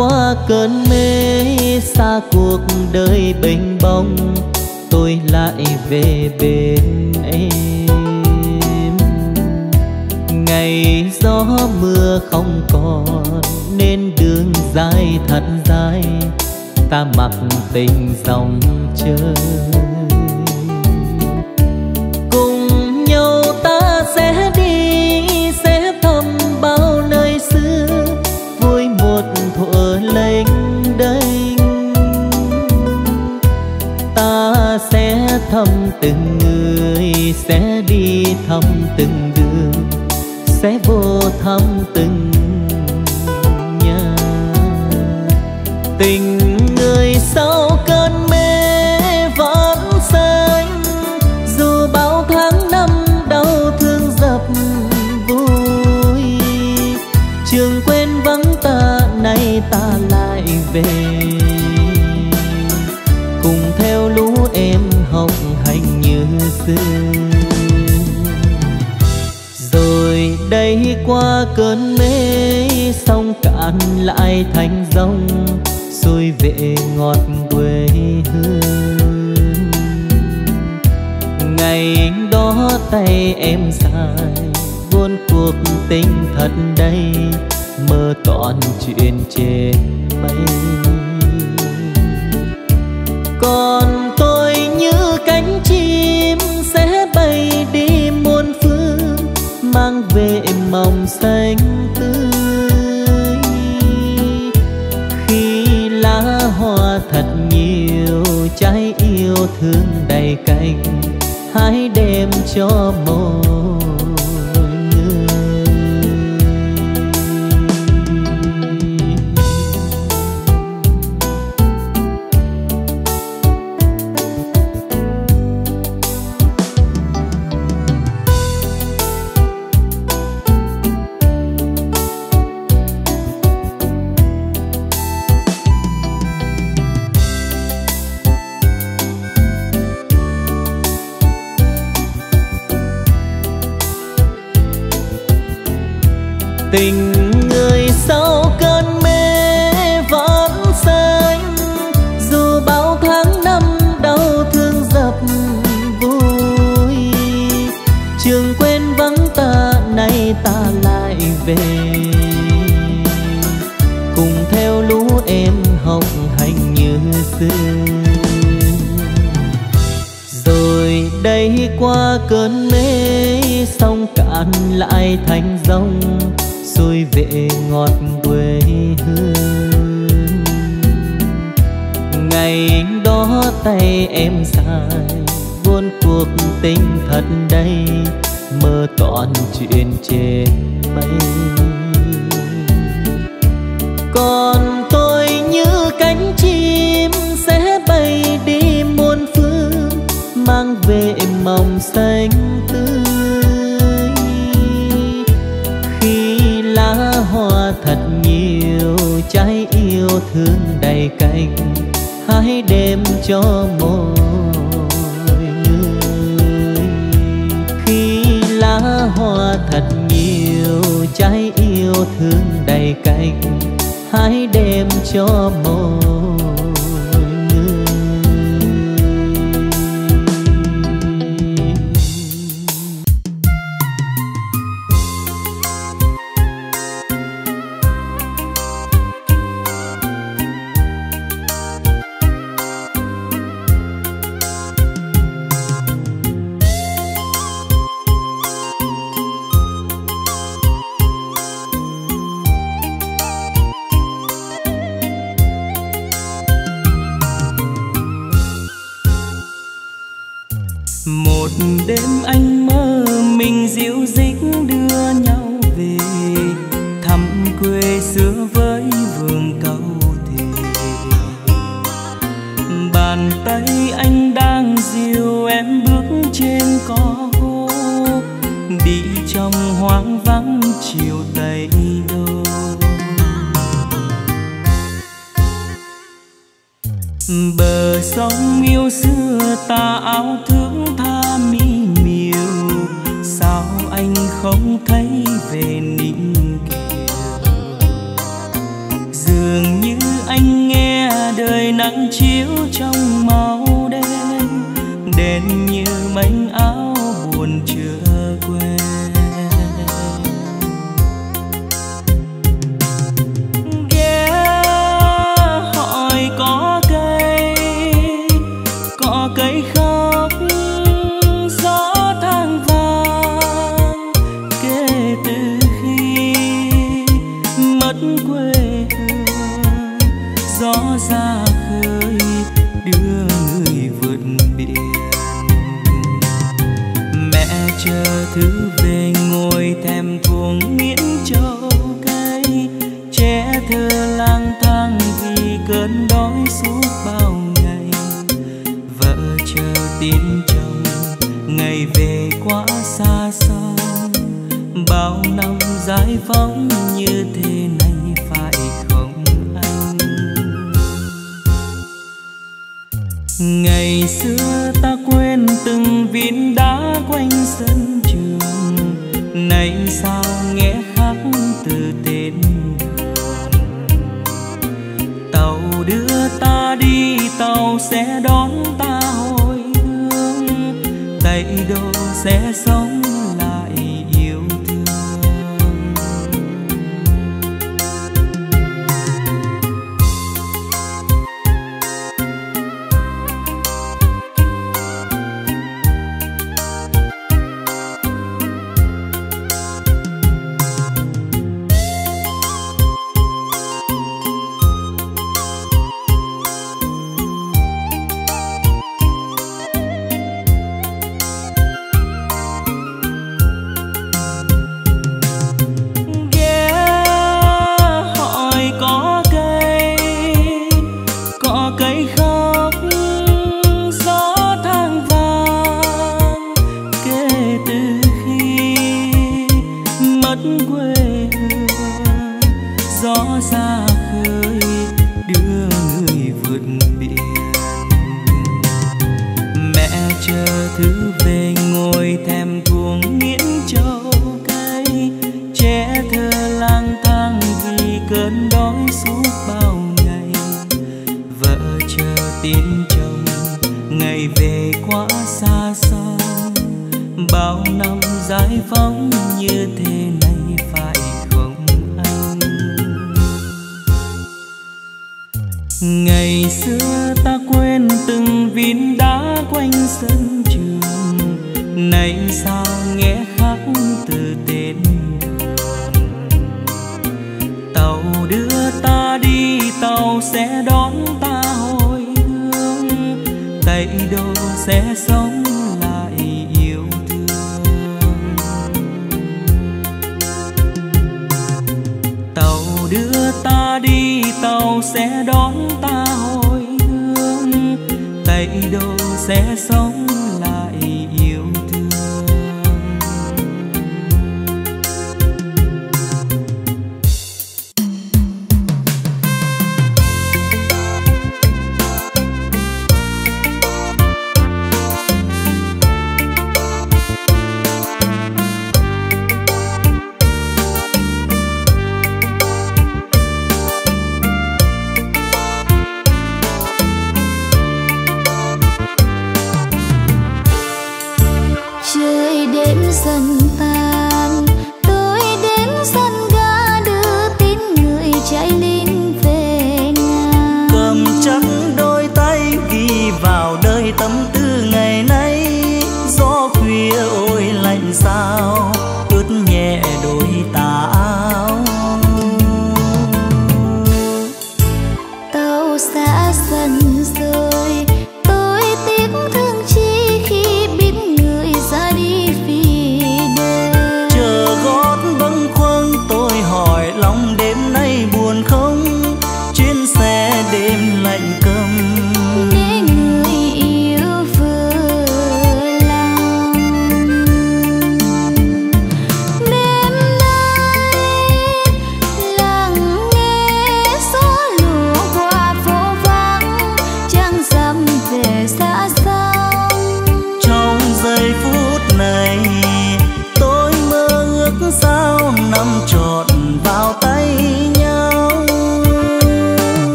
qua cơn mê, xa cuộc đời bình bông tôi lại về bên em. Ngày gió mưa không còn, nên đường dài thật dài, ta mặc tình dòng chơi thăm từng người, sẽ đi thăm từng đường, sẽ vô thăm từng nhà. Tình người sau cơn mê vẫn xanh, dù bao tháng năm đau thương dập vui. Trường quên vắng ta, nay ta lại về. Cơn mê sông cạn lại thành dòng xuôi về ngọt quê hương. Ngày đó tay em dài, buôn cuộc tình thật đây mơ toàn chuyện trên thương đầy cành hãy đem cho một giải phóng như thế này phải không anh? Ngày xưa ta quên từng viên đá quanh sân trường, nay sao nghe khắc từ tên tàu đưa ta đi, tàu sẽ đón ta hồi hương, tay đồ sẽ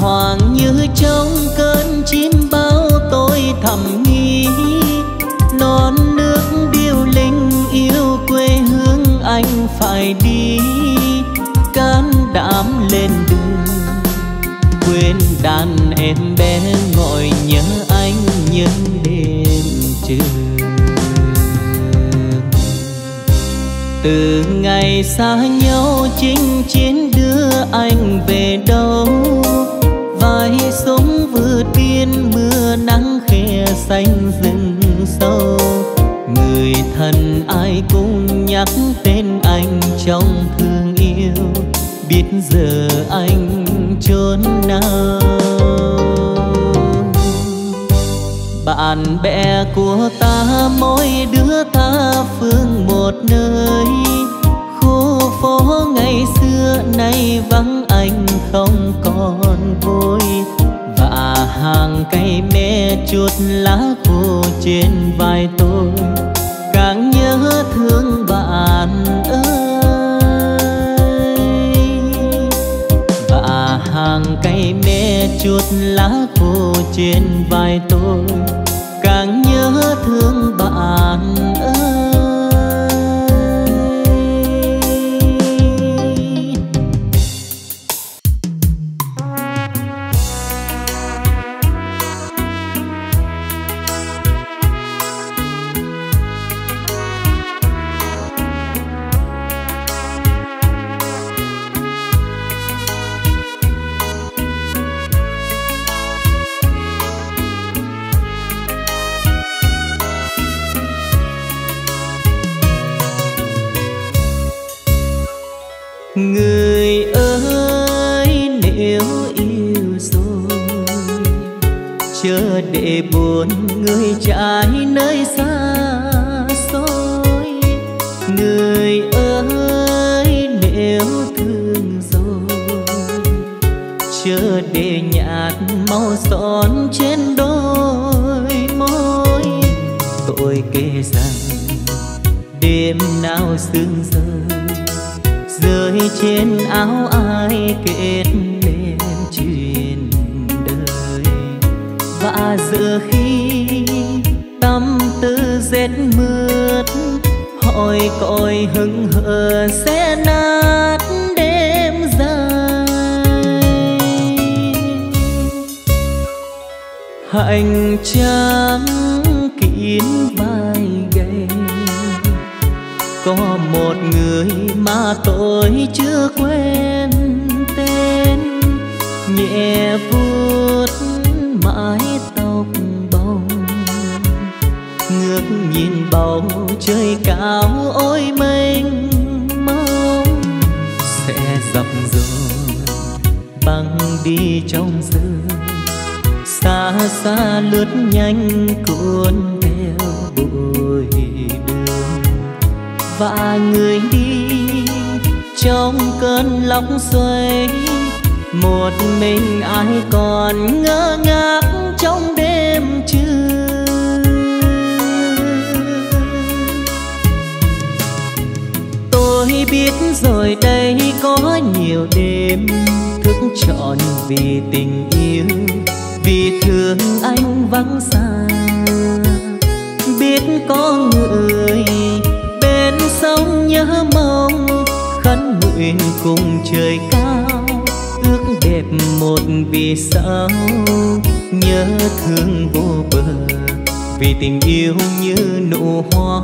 hoàng như trong cơn chim bao tôi thầm nghĩ. Non nước điêu linh yêu quê hương anh phải đi. Can đảm lên đường, quên đàn em bé ngồi nhớ anh những đêm trường. Từ ngày xa nhau chinh chiến đưa anh về đâu? mãi sống vượt biên, mưa nắng khe xanh rừng sâu. Người thân ai cũng nhắc tên anh trong thương yêu, biết giờ anh chốn nào. Bạn bè của ta, mỗi đứa ta phương một nơi. Khu phố ngày xưa nay vắng anh không còn vui. Hàng cây mẹ chuột lá khô trên vai tôi. Càng nhớ thương bạn ơi. Và hàng cây mẹ chuột lá khô trên vai tôi. Càng nhớ thương bạn người trai nơi xa xôi, người ơi, nếu thương rồi chờ để nhạt màu son trên đôi môi. Tôi kể rằng đêm nào sương rơi rơi trên áo ai kết nên chuyện giờ khi rét mướt, hỏi cõi hững hờ sẽ nát đêm dài. Hành trang kín vai gầy, có một người mà tôi chưa quen tên, nhẹ vuốt nhìn bầu trời cao ôi mênh mông. Sẽ dập dồn băng đi trong rừng. Xa xa lướt nhanh cuốn theo bụi đường. Và người đi trong cơn lốc xoay một mình ai còn ngơ ngác trong biết rồi đây có nhiều đêm thức trọn vì tình yêu, vì thương anh vắng xa. Biết có người bên sông nhớ mong, khấn nguyện cùng trời cao, ước đẹp một vì sao. Nhớ thương vô bờ vì tình yêu như nụ hoa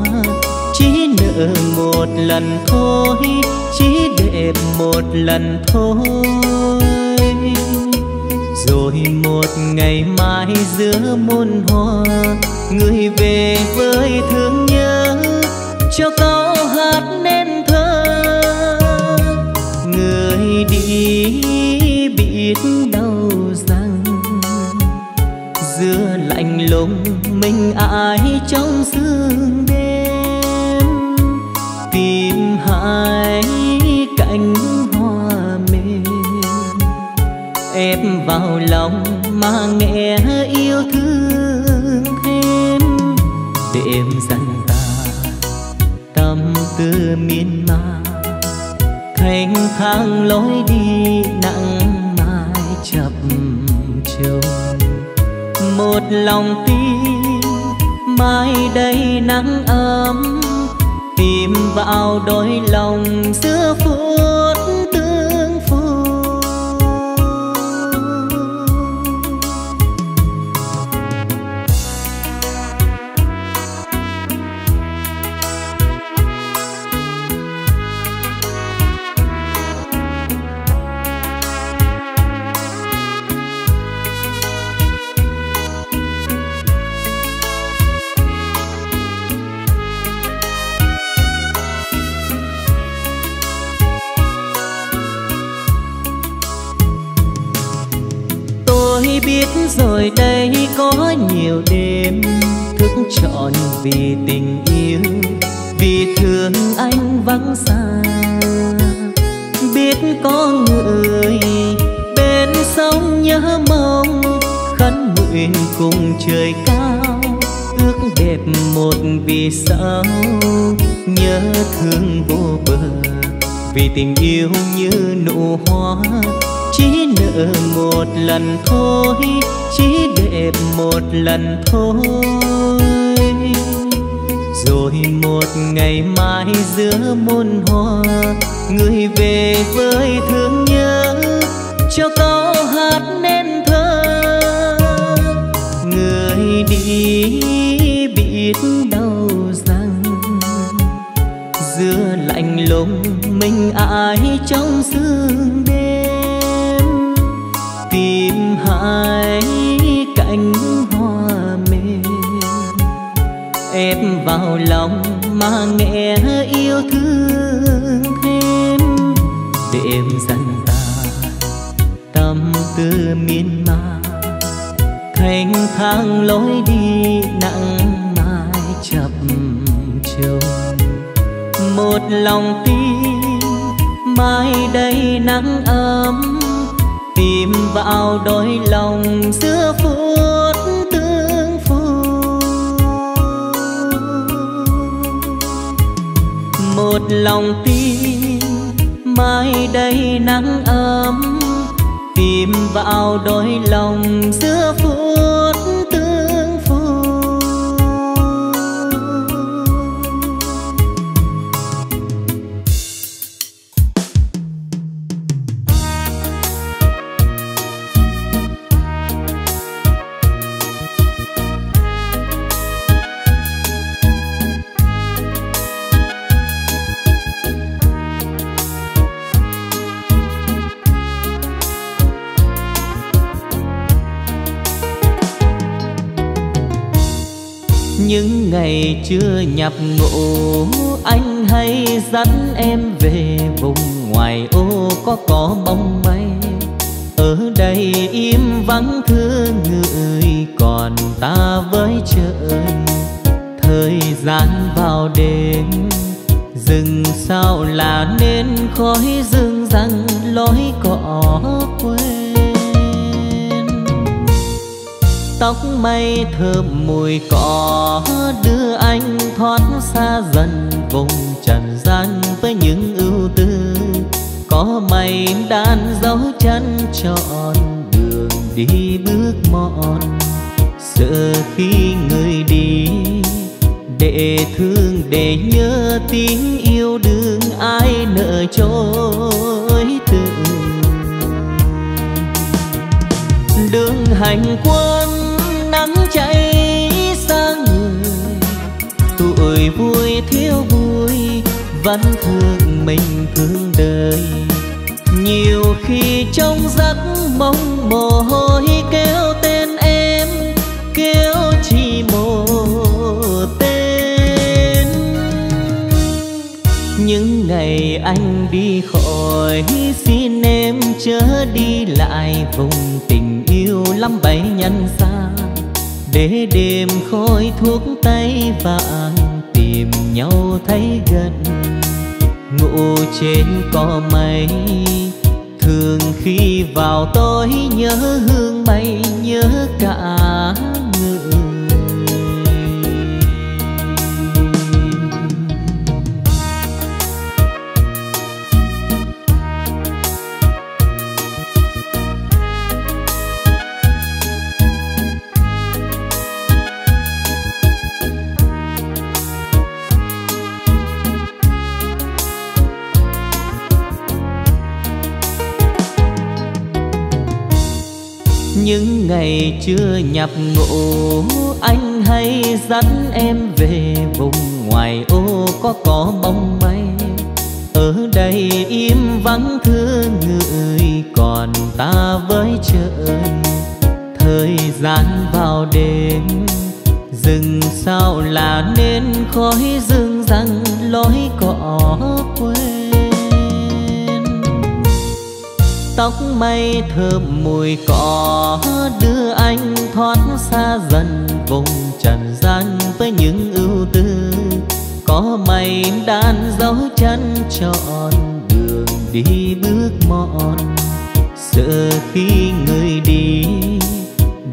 chỉ nợ một lần thôi chỉ đẹp một lần thôi. Rồi một ngày mai giữa muôn hoa, người về với thương nhớ, cho câu hát nên thơ. Người đi biết đâu rằng, giữa lạnh lùng mình ai trong vào lòng mà nghe yêu thương thêm đêm dần ta tâm tư miên man thanh thang lối đi nặng mai chập chồng một lòng tin, mai đây nắng ấm, tìm vào đôi lòng giữa phút trọn vì tình yêu, vì thương anh vắng xa. Biết có người bên sông nhớ mong, khấn nguyện cùng trời cao. Ước đẹp một vì sao, nhớ thương vô bờ. Vì tình yêu như nụ hoa, chỉ nợ một lần thôi chỉ đẹp một lần thôi. Rồi một ngày mai giữa muôn hoa, người về với thương nhớ, cho câu hát nên thơ. Người đi biết đâu rằng, giữa lạnh lùng mình ai trong sương đêm, tìm hai cánh hoa mềm. Ép vào lòng mà nghe yêu thương thêm đêm dần ta tâm tư miên man. Thanh thang lối đi nặng mai chập chờn. Một lòng tin, mai đây nắng ấm vào đôi lòng giữa phút tương phù một lòng tin mai đây nắng ấm, tìm vào đôi lòng giữa phút ngày chưa nhập ngũ, anh hay dẫn em về vùng ngoài ô có có bóng mây ở đây im vắng thương người còn ta với trời thời gian vào đêm rừng sao là nên khói rừng răng lối cỏ quê. Tóc mây thơm mùi cỏ, đưa anh thoát xa dần vùng trần gian với những ưu tư. Có mây đan dấu chân trọn, đường đi bước mòn. Sợ khi người đi, để thương, để nhớ tiếng yêu đương ai nợ trôi từng. Đường hành quân vẫn thương mình thương đời. Nhiều khi trong giấc mong mồ hôi kêu tên em, kêu chỉ một tên. Những ngày anh đi khỏi, xin em chớ đi lại. Vùng tình yêu lắm bảy nhân xa, để đêm khói thuốc tay vàng tìm nhau thấy gần ngủ trên cỏ mây. Thường khi vào tối nhớ hương bay nhớ cả những ngày chưa nhập ngũ, anh hay dẫn em về vùng ngoài ô có có bóng mây ở đây im vắng thương người còn ta với trời. Thời gian vào đêm rừng sao là nên khói rừng răng lối cỏ quên tóc mây thơm mùi cỏ, đưa anh thoát xa dần, vùng trần gian với những ưu tư. Có mây đan dấu chân trọn, đường đi bước mòn. Sợ khi người đi,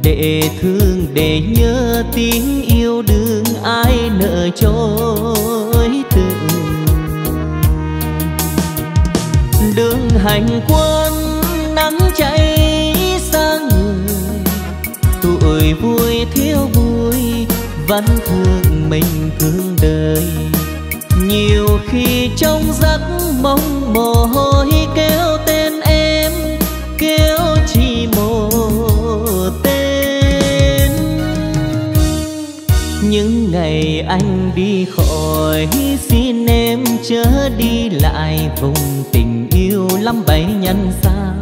để thương, để nhớ tiếng yêu đương, ai nợ trôi từ? Đường hành quân vui, thiếu vui, vẫn thương mình thương đời. Nhiều khi trong giấc mong mồ hôi kêu tên em, kêu chỉ một tên. Những ngày anh đi khỏi, xin em chớ đi lại, vùng tình yêu lắm bảy nhân xa.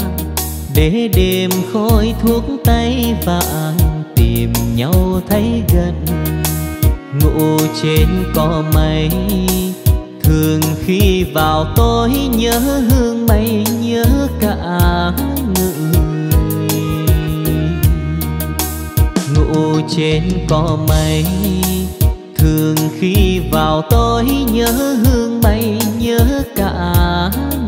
Để đêm khói thuốc tay vàng nhau thấy gần. Ngủ trên có mây, thường khi vào tối nhớ hương mây, nhớ cả người. Ngủ trên có mây, thường khi vào tối nhớ hương mây, nhớ cả người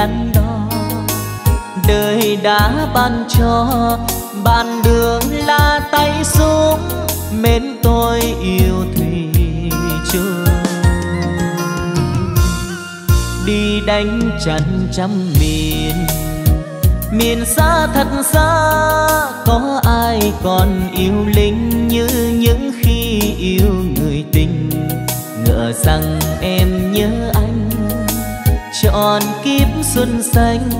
đắn đo. Đời đã ban cho, bạn đường là tay xuống, mến tôi yêu thủy trường đi đánh trận trăm miền miền xa thật xa, có ai còn yêu linh như những khi yêu người tình? Ngỡ rằng em nhớ anh chọn kiếp xuân xanh,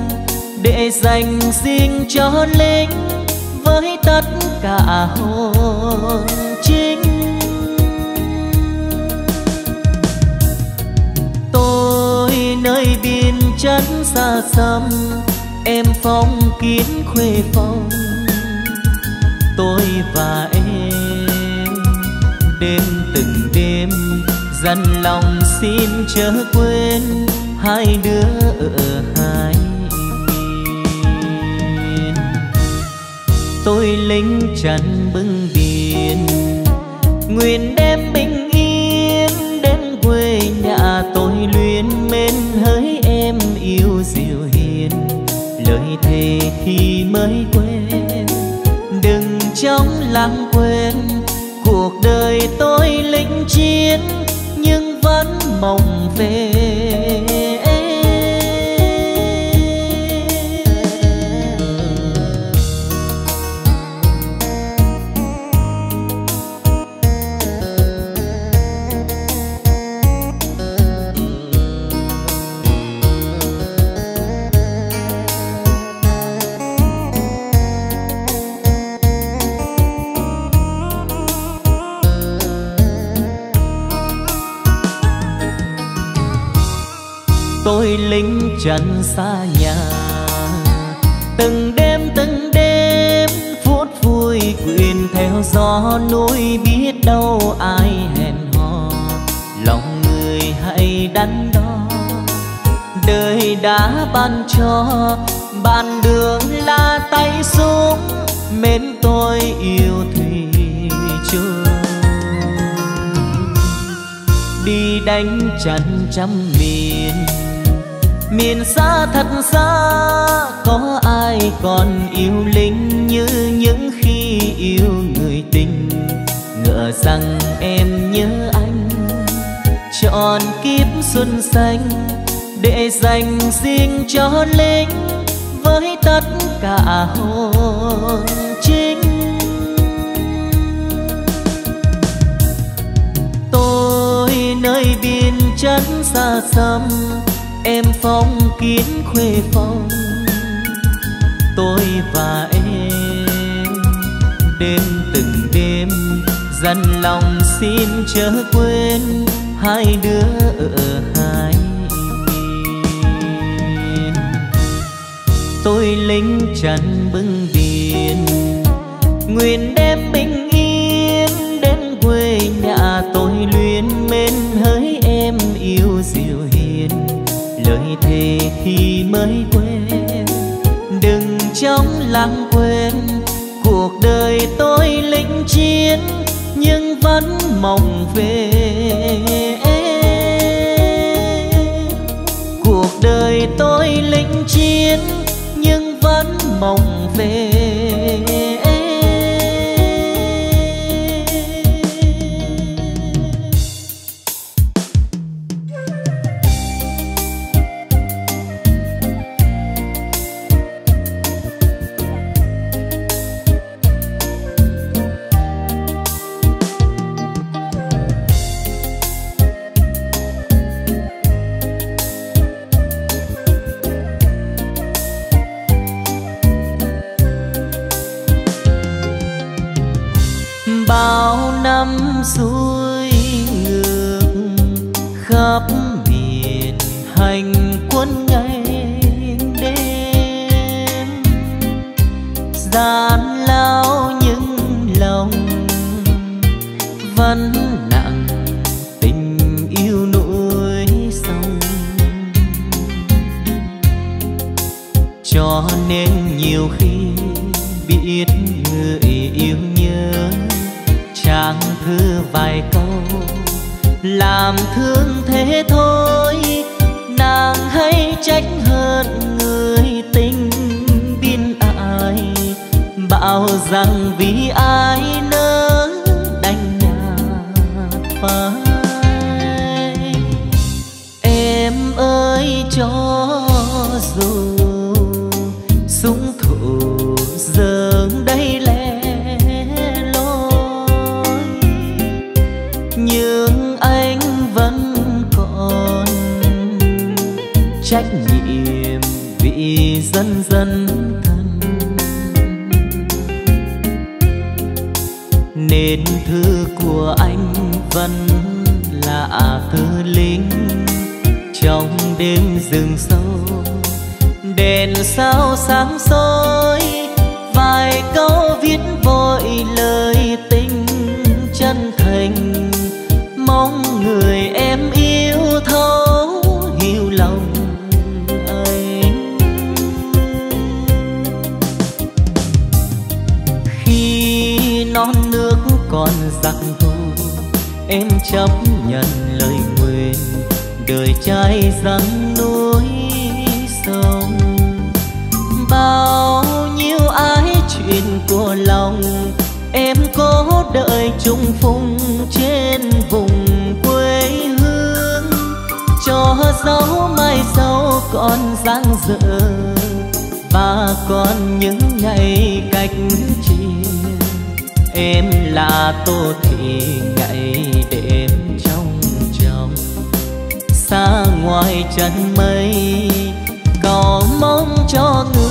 để dành riêng cho linh với tất cả hồn chính. Tôi nơi biên chân xa xăm, em phong kiến khuê phong tôi và em đêm từng đêm dằn lòng xin chớ quên hai đứa ở hai miền tôi lính chắn bưng biển, nguyện đem bình yên đến quê nhà. Tôi luyến mến hỡi em yêu dịu hiền, lời thề khi mới quên. Đừng trong lãng quên cuộc đời tôi lính chiến, nhưng vẫn mong về. Chân xa nhà. Từng đêm từng đêm phút vui quyền theo gió núi biết đâu ai hẹn hò. Lòng người hãy đắn đo đời đã ban cho. Bạn đường là tay xuống, mến tôi yêu thủy chưa đi đánh trận trăm miền xa thật xa, có ai còn yêu linh như những khi yêu người tình? Ngỡ rằng em nhớ anh, chọn kiếp xuân xanh để dành riêng cho linh với tất cả hồn chính. Tôi nơi biên chân xa xăm em phong kiến khuê phong, tôi và em đêm từng đêm. Dằn lòng xin chớ quên hai đứa ở hai miền. Tôi lính trần bưng biển nguyện đem bình yên đến quê nhà tôi luyến mến. về thì mới quên. Đừng trong lãng quên cuộc đời tôi lính chiến, nhưng vẫn mong về cuộc đời tôi lính chiến, nhưng vẫn mong về viết thư của anh vẫn là thư lính trong đêm rừng sâu, đèn sao sáng soi, vài câu em chấp nhận lời nguyện, đời trai rắn núi sông. Bao nhiêu ái chuyện của lòng em cố đợi trung phùng trên vùng quê hương. Cho dấu mai sau còn dang dở, và còn những ngày cách chia em là tô thị chạy đêm trong trong xa ngoài chân mây cầu mong cho người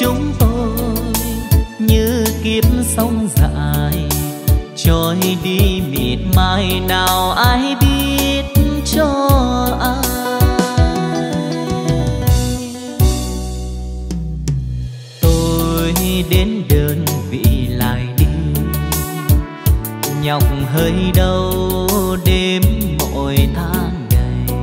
chúng tôi như kiếp sông dài, trôi đi mịt mai nào ai biết cho ai. Tôi đến đơn vị lại đi, nhọc hơi đâu đêm mỗi tháng ngày.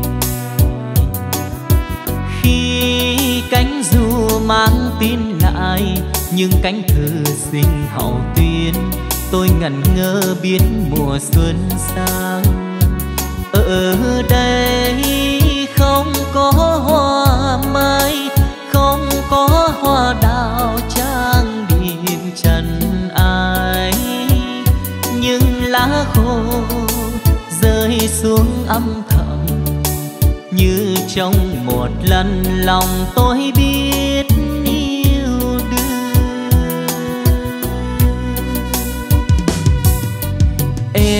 Khi cánh dù mang tin lại nhưng cánh thư sinh hậu tuyên tôi ngẩn ngơ biến mùa xuân sang. Ở đây không có hoa mai, không có hoa đào trang điểm trần ai. Nhưng lá khô rơi xuống âm thầm, như trong một lần lòng tôi biết.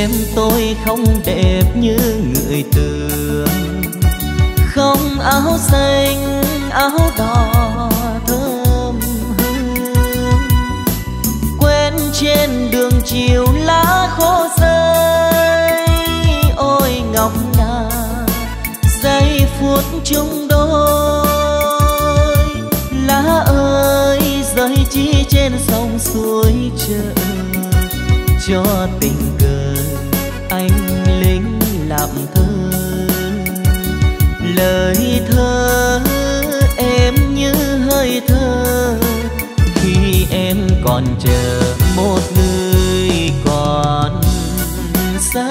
Em tôi không đẹp như người tưởng. Không áo xanh, áo đỏ thơm hương. Quen trên đường chiều lá khô rơi, ôi ngọc ngà giây phút chung đôi. Lá ơi rơi chi trên sông suối chợ, cho tình cờ lời thơ em như hơi thơ. Khi em còn chờ một người còn xa.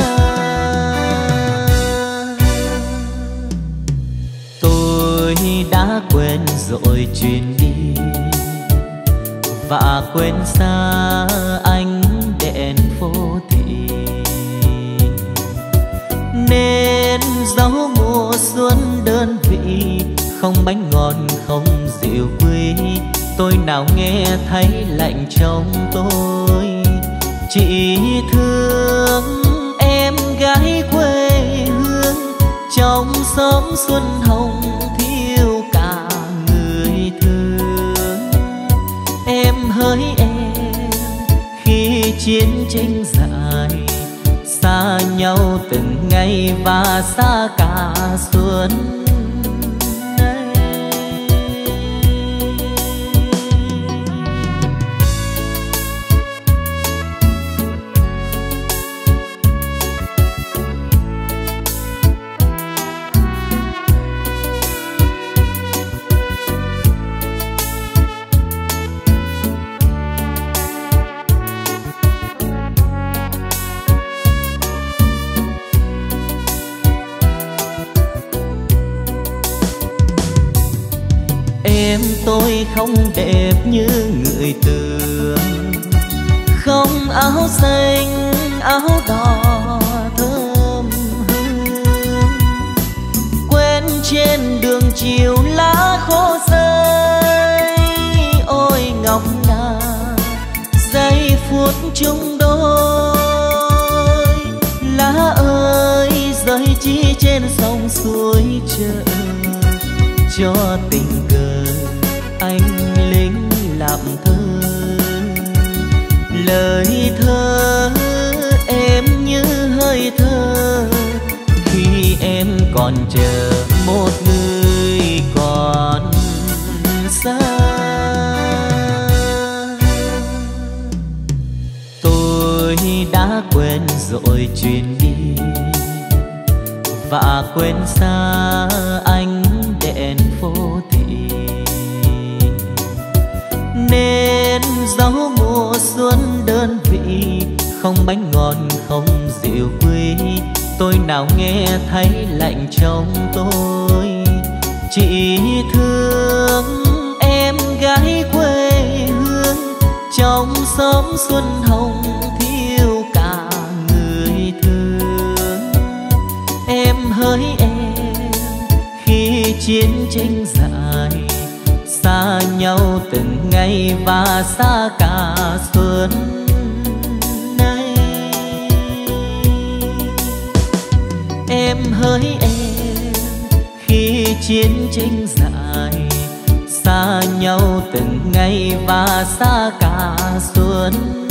Tôi đã quên rồi chuyện đi và quên xa anh không bánh ngọt, không rượu quý tôi nào nghe thấy lạnh trong tôi. Chị thương em gái quê hương. Trong xóm xuân hồng thiêu cả người thương. Em hỡi em khi chiến tranh dài. Xa nhau từng ngày và xa cả xuân không đẹp như người tưởng. Không áo xanh, áo đỏ thơm hương. Quen trên đường chiều lá khô rơi, ôi ngọc ngà giây phút chung đôi, lá ơi, rơi chi trên sông suối chờ cho tình rồi chuyển đi và quên xa anh đèn phố thị nên gió mùa xuân đơn vị, không bánh ngon không rượu quý tôi nào nghe thấy lạnh trong tôi, chỉ thương em gái quê hương. Trong xóm xuân hồng chiến tranh dài, xa nhau từng ngày và xa cả xuân nay. Em hỡi em, khi chiến tranh dài, xa nhau từng ngày và xa cả xuân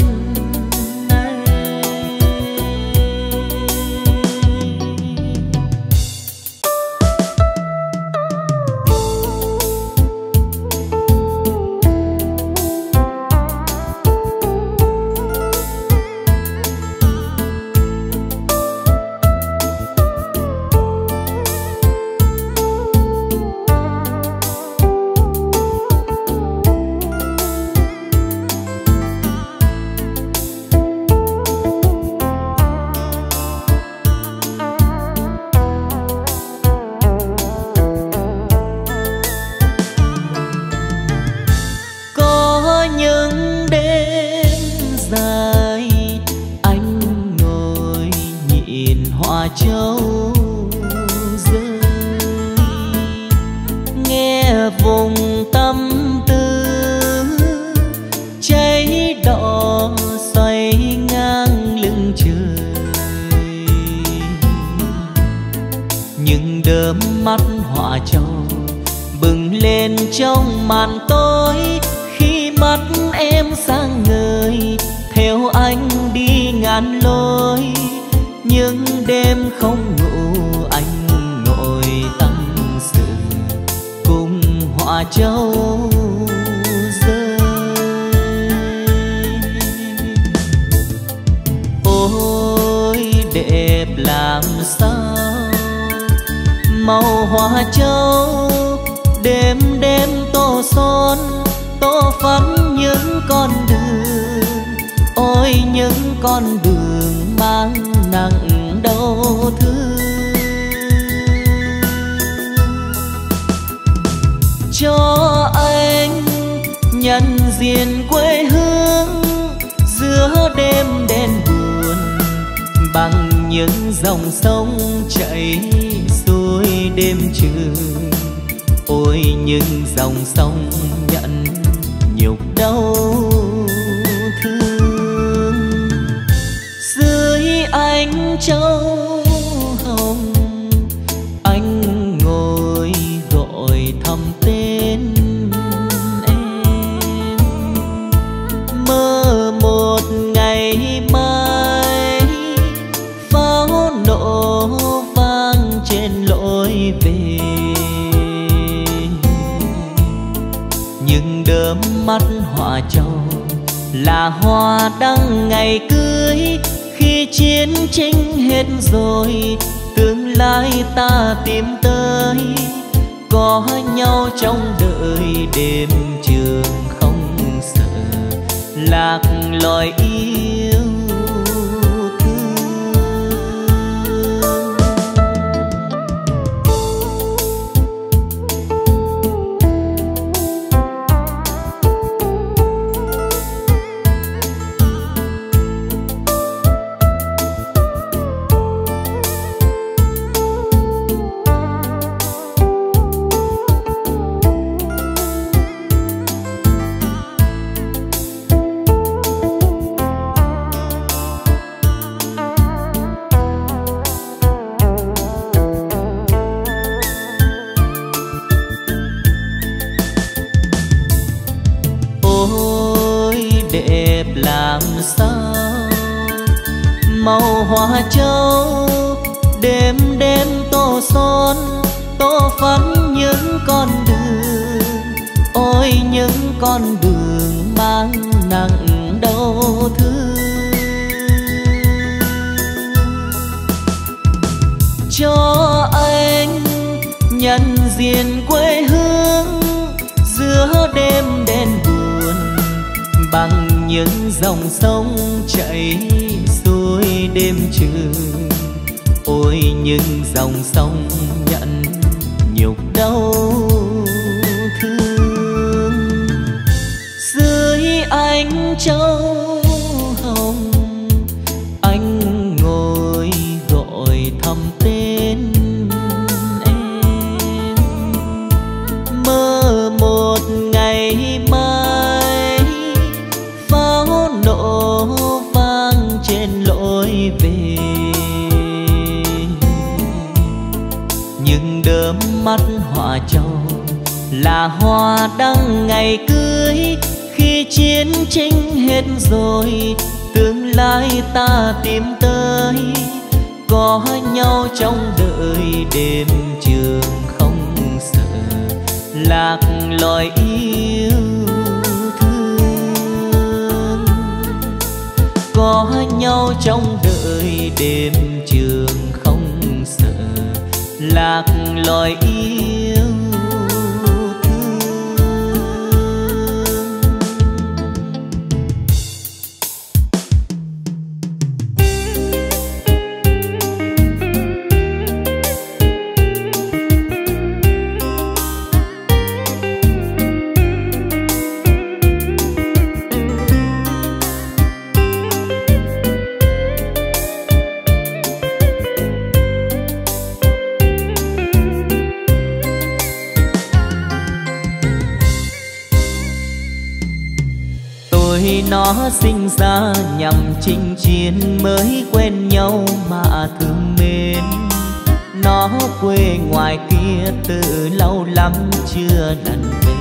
lắm chưa lần về.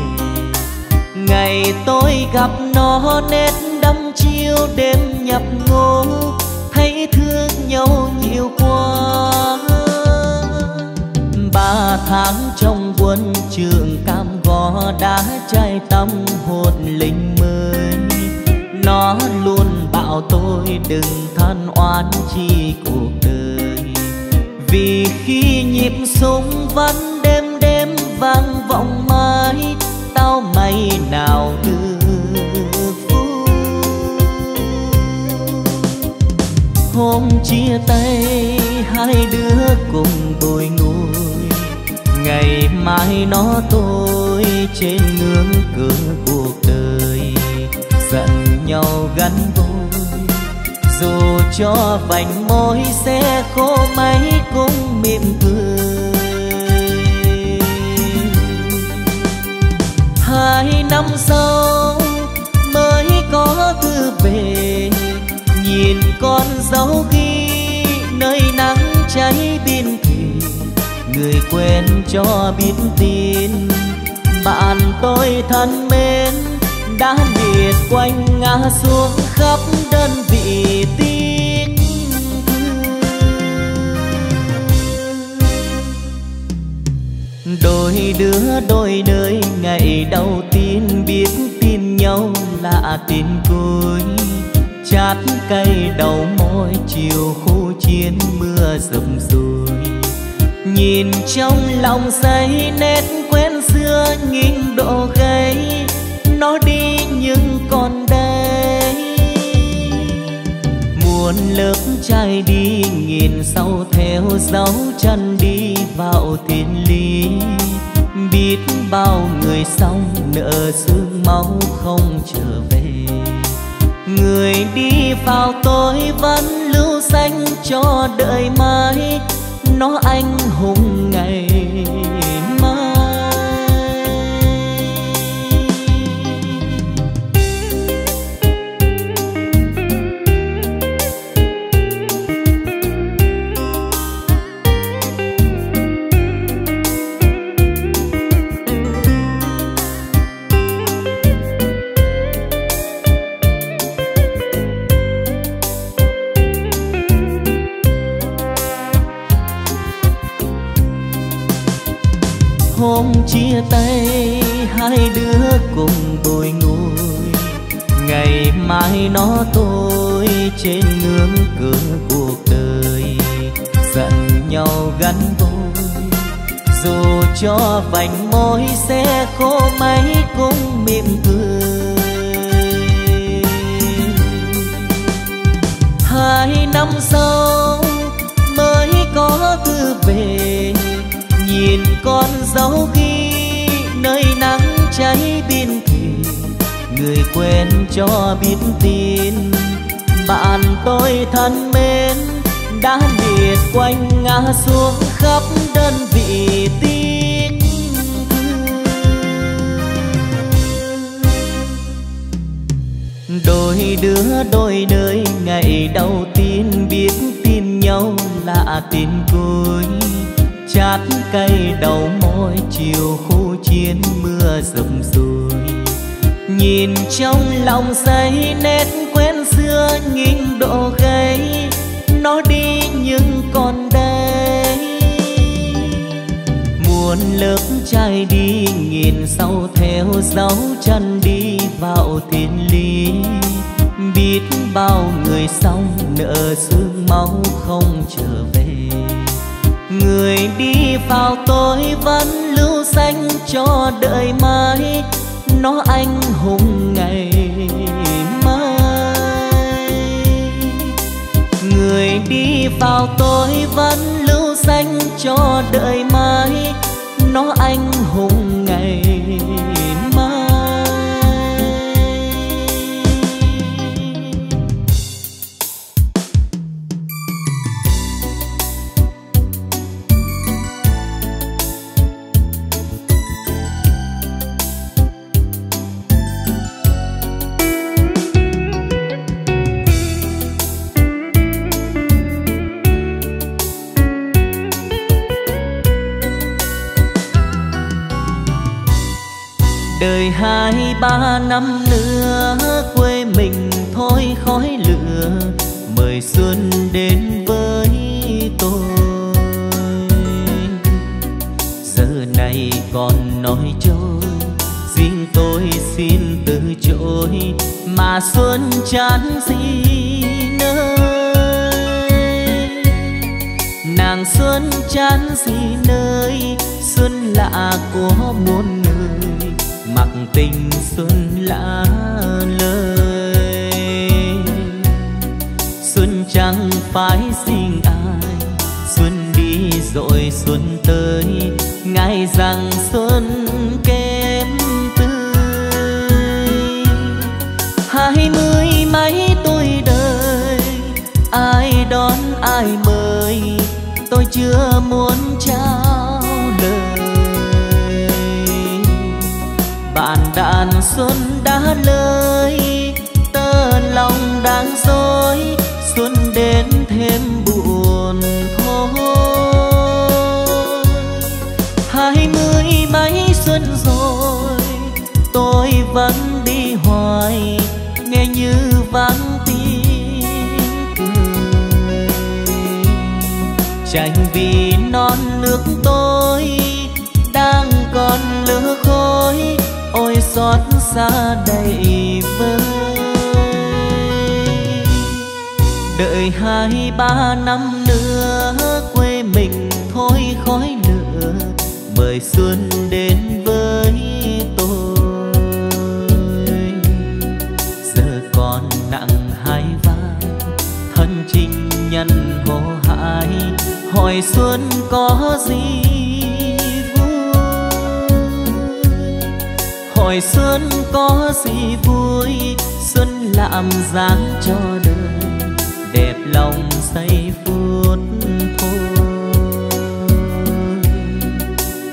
Ngày tôi gặp nó nét đăm chiêu, đêm nhập ngô thấy thương nhau nhiều quá. Ba tháng trong quân trường cam go đã trai tâm hồn linh mới. Nó luôn bảo tôi đừng than oán chi cuộc đời. Vì khi nhịp súng vẫn vang vọng mãi, tao mày nào được vui hôm chia tay, hai đứa cùng bồi ngồi, ngày mai nó tôi trên ngưỡng cửa cuộc đời. Giận nhau gắn bôi dù cho vành môi sẽ khô máy cũng mỉm cười. Hai năm sau mới có thư về nhìn con dấu ghi nơi nắng cháy biên thủy người quen cho biết tin bạn tôi thân mến, đã liệt quanh ngã xuống khắp đơn vị tin. Đôi đứa đôi nơi ngày đầu tiên biết tin nhau là tin cuối. Chát cây đầu môi, chiều khu chiến mưa rầm rồi nhìn trong lòng say nét quen xưa nghìn độ gầy nó đi nhưng muôn lớp trai đi nghìn sau theo dấu chân đi vào thiên lý. Biết bao người xong nợ sương máu không trở về. Người đi vào tôi vẫn lưu danh cho đời mai. Nó anh hùng ngày tay, hai đứa cùng bồi ngồi. Ngày mai nó tôi trên ngưỡng cửa cuộc đời. Giận nhau gắn đôi dù cho vành môi sẽ khô mấy cũng mỉm cười. Hai năm sau mới có thư về, nhìn con dấu ghi cháy biên thủy người quen cho biết tin. Bạn tôi thân mến, đã liệt quanh ngã xuống khắp đơn vị tin. Đôi đứa đôi nơi ngày đầu tiên biết tin nhau là tin cuối chát cây đầu môi, chiều khu chiến mưa rầm rồi nhìn trong lòng say nét quen xưa nghìn độ gây nó đi nhưng còn đây. Muốn lớp trai đi, nghìn sau theo dấu chân đi vào thiên lý. Biết bao người xong nợ xương máu không trở về người đi vào tôi vẫn lưu danh cho đời mai nó anh hùng ngày mai. Người đi vào tôi vẫn lưu danh cho đời mai nó anh hùng ngày đời hai ba năm nữa, quê mình thôi khói lửa, mời xuân đến với tôi. Giờ này còn nói trôi, riêng tôi xin từ chối, mà xuân chán gì nơi. Nàng xuân chán gì nơi, xuân lạ của muôn mặc tình xuân lạ lời xuân chẳng phải xin ai, xuân đi rồi xuân tới. Ngày rằng xuân kém tươi. Hai mươi mấy tuổi đời, ai đón ai mời? Tôi chưa xuân đã lời, tơ lòng đang dối, xuân đến thêm buồn thôi. Hai mươi mấy xuân rồi, tôi vẫn đi hoài, nghe như vắng tiếng cười. Tranh vì non nước tôi, đang còn lửa khói ôi xa đầy vơi. Đợi hai ba năm nữa, quê mình thôi khói lửa, mời xuân đến với tôi. Giờ còn nặng hai vai thân trinh nhân hồ hại, hỏi xuân có gì hỏi xuân có gì vui, xuân làm dáng cho đời, đẹp lòng say phút thôi.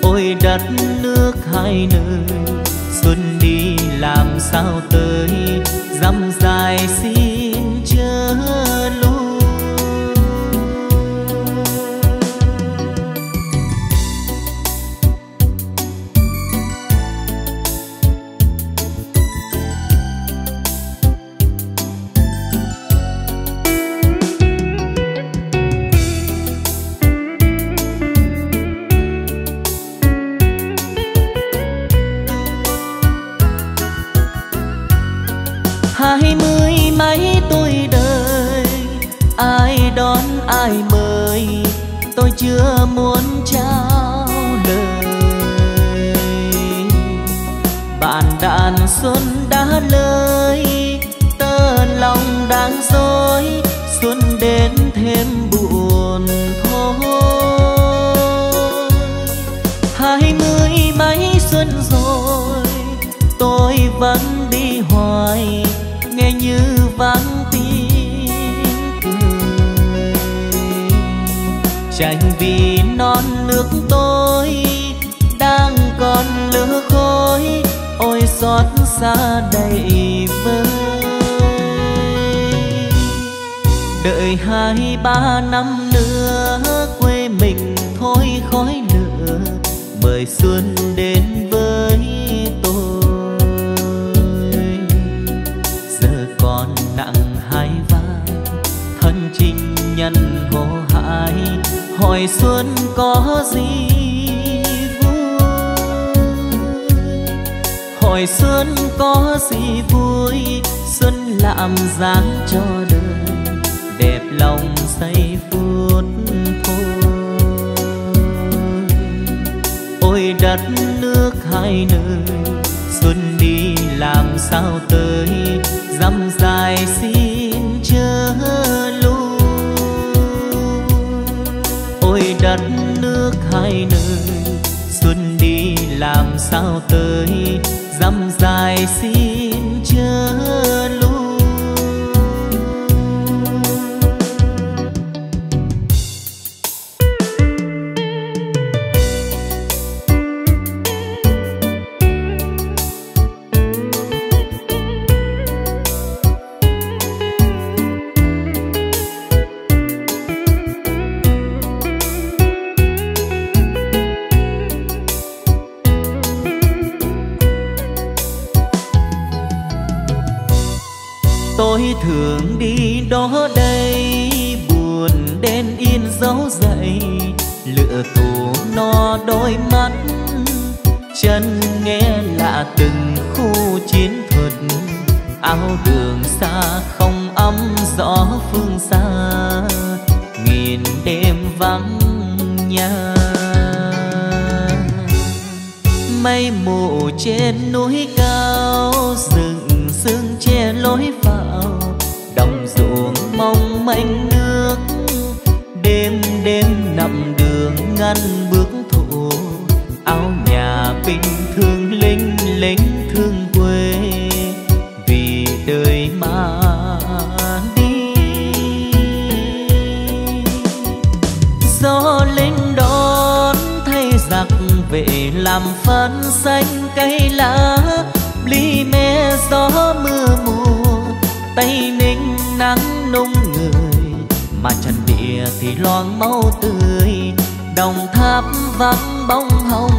Ôi đất nước hai nơi, xuân đi làm sao tới, dăm dài xin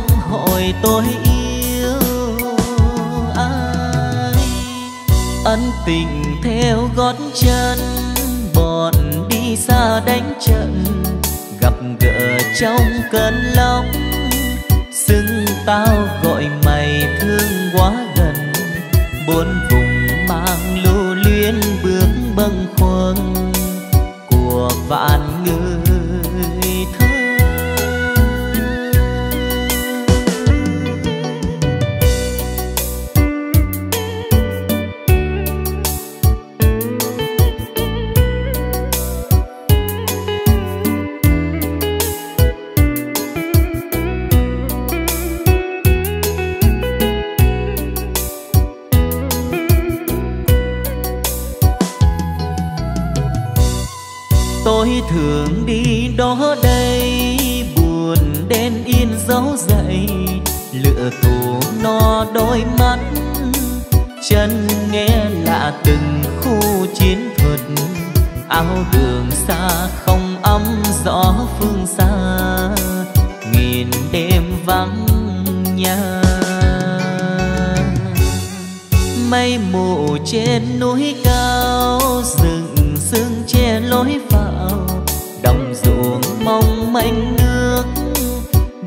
hỏi tôi yêu ai? Ân tình theo gót chân, bọn đi xa đánh trận. Gặp gỡ trong cơn lốc xưng tao gọi mày thương quá gần. Buồn vùng mang lưu luyến bước bâng khuâng của vạn người đôi mắt. Chân nghe lạ từng khu chiến thuật. Áo đường xa không ấm gió phương xa. Nghìn đêm vắng nhà. Mây mù trên núi cao rừng sương che lối vào. Đồng ruộng mong manh nước,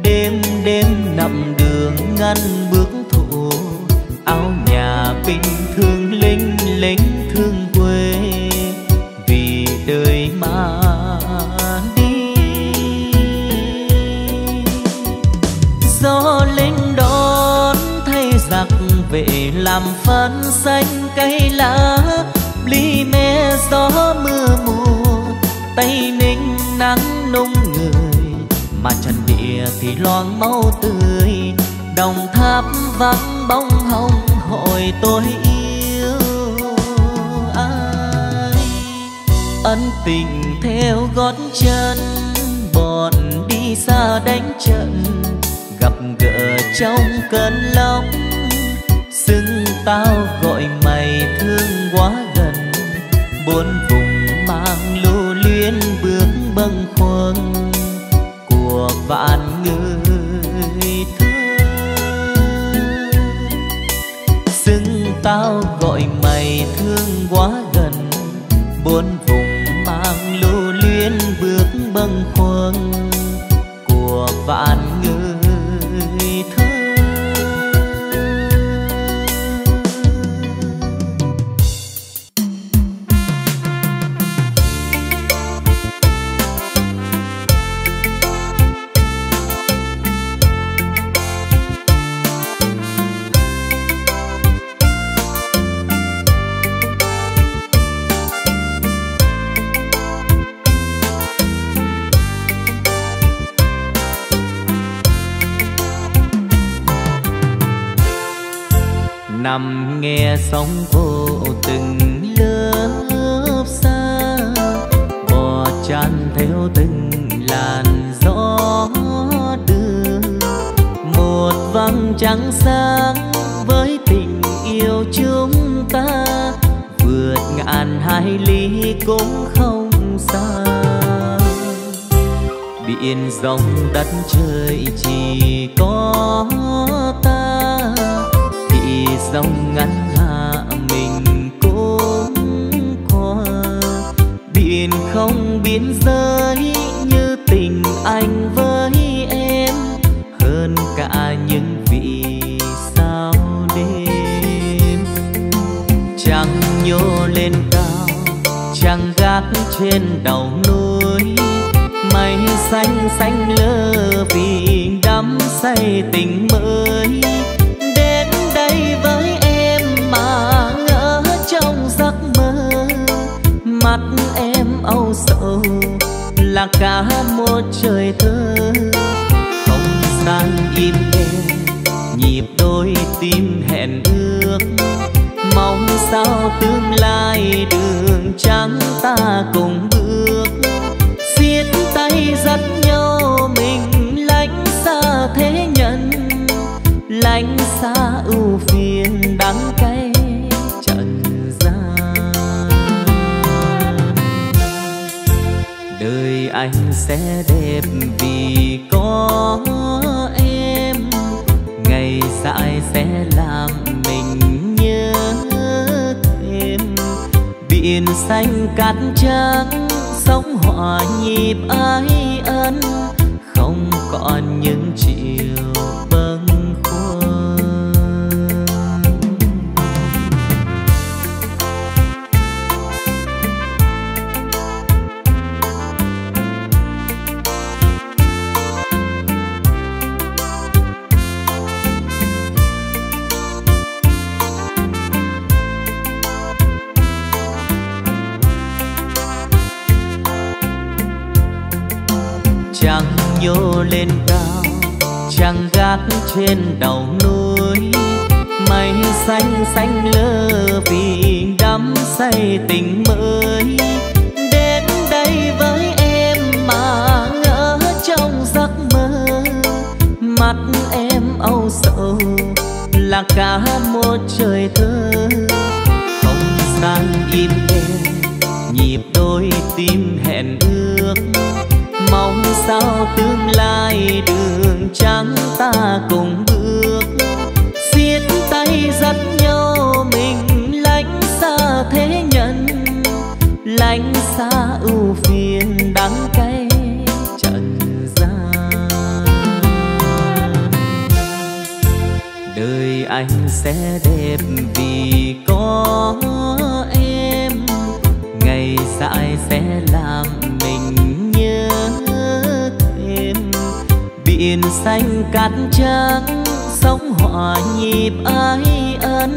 đêm đêm nằm đường ngăn phan xanh cây lá ly me gió mưa mùa tay ninh nắng nung người, mà trần địa thì loang máu tươi. Đồng tháp vắng bóng hồng, hội tôi yêu ai? Ân tình theo gót chân, bọn đi xa đánh trận. Gặp gỡ trong cơn lóng 到 xót nhô lên cao trăng gác trên đầu núi. Mây xanh xanh lơ vì đắm say tình mới. Đến đây với em mà ngỡ trong giấc mơ. Mắt em âu sầu là cả một trời thơ. Không gian im êm sao tương lai đường trắng ta cùng bước? Siết tay dắt nhau mình lánh xa thế nhân, lánh xa ưu phiền đắng cay trần gian. Đời anh sẽ đẹp vì có em, ngày dại sẽ biển xanh cát trắng, sóng hòa nhịp ái ân,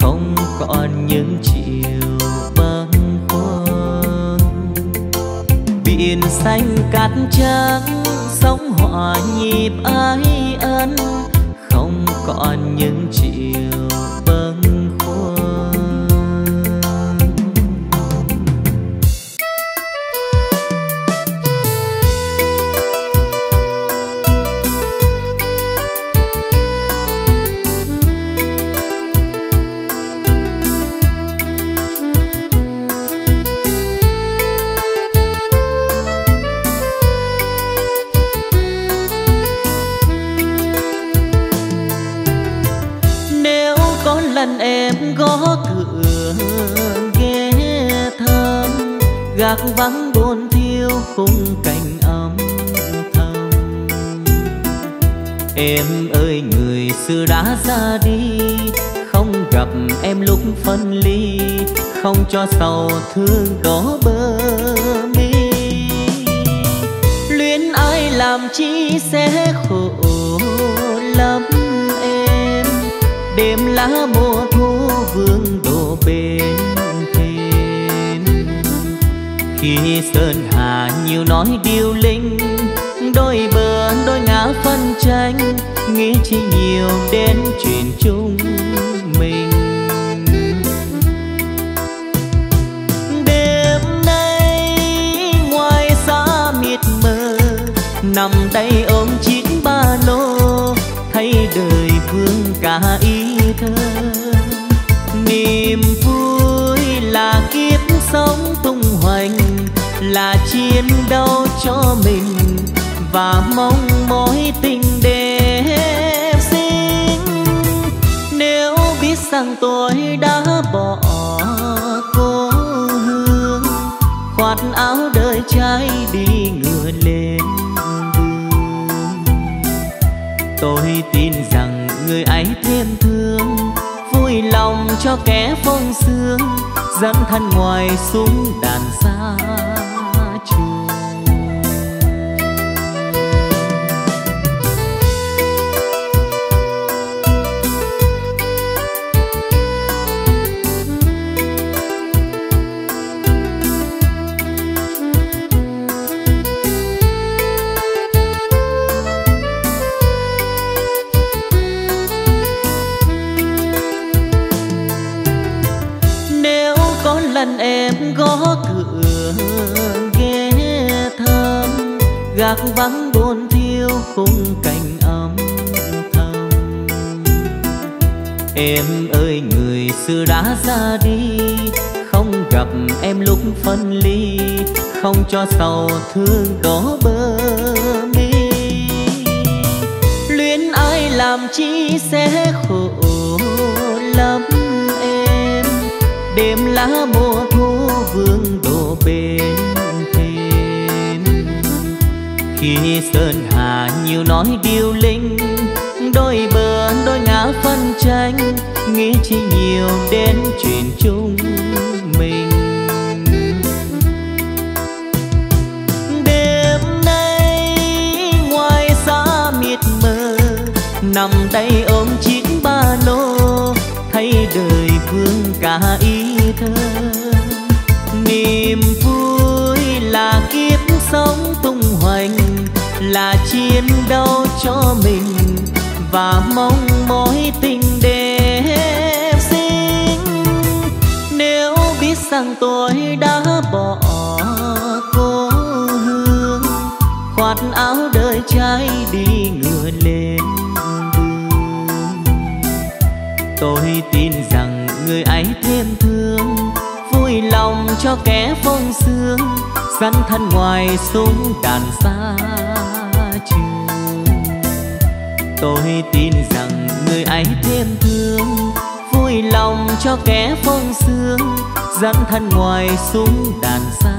không còn những chiều bâng khuâng. Biển xanh cát trắng, sóng hòa nhịp ái ân, không còn những chiều lạc vắng buồn thiêu khung cảnh âm thầm. Em ơi, người xưa đã ra đi, không gặp em lúc phân ly, không cho sầu thương đó bơ mi. Luyến ai làm chi sẽ khổ lắm em? Đêm lá mùa thu vương đổ bên khi sơn hà nhiều nói điêu linh, đôi bờ, đôi ngã phân tranh, nghĩ chi nhiều đến chuyện chung mình. Yên đau cho mình và mong mối tình đẹp xinh nếu biết rằng tôi đã bỏ cô hương, khoát áo đời trai đi ngựa lên đường. Tôi tin rằng người ấy thêm thương, vui lòng cho kẻ phong sương, dẫn thân ngoài súng đàn xa. Lạc vắng buồn thiêu khung cảnh âm thầm. Em ơi, người xưa đã ra đi, không gặp em lúc phân ly, không cho sầu thương đó bơ mi. Luyến ai làm chi sẽ khổ lắm em? Đêm lá mùa thu vương đổ bên khi sơn hà nhiều nói điêu linh. Đôi bờ, đôi ngã phân tranh, nghĩ chi nhiều đến chuyện chung mình. Đêm nay ngoài xa miệt mờ, nằm tay ôm chiếc ba lô, thấy đời vương cả ý thơ. Là chiến đấu cho mình và mong mối tình đẹp xinh nếu biết rằng tôi đã bỏ cô hương khoác áo đời trai đi ngựa lên đường. Tôi tin rằng người ấy thêm thương, vui lòng cho kẻ phong sương sẵn thân ngoài súng đàn xa tôi tin rằng người ấy thêm thương. Vui lòng cho kẻ phong sương dáng thân ngoài súng đàn xa.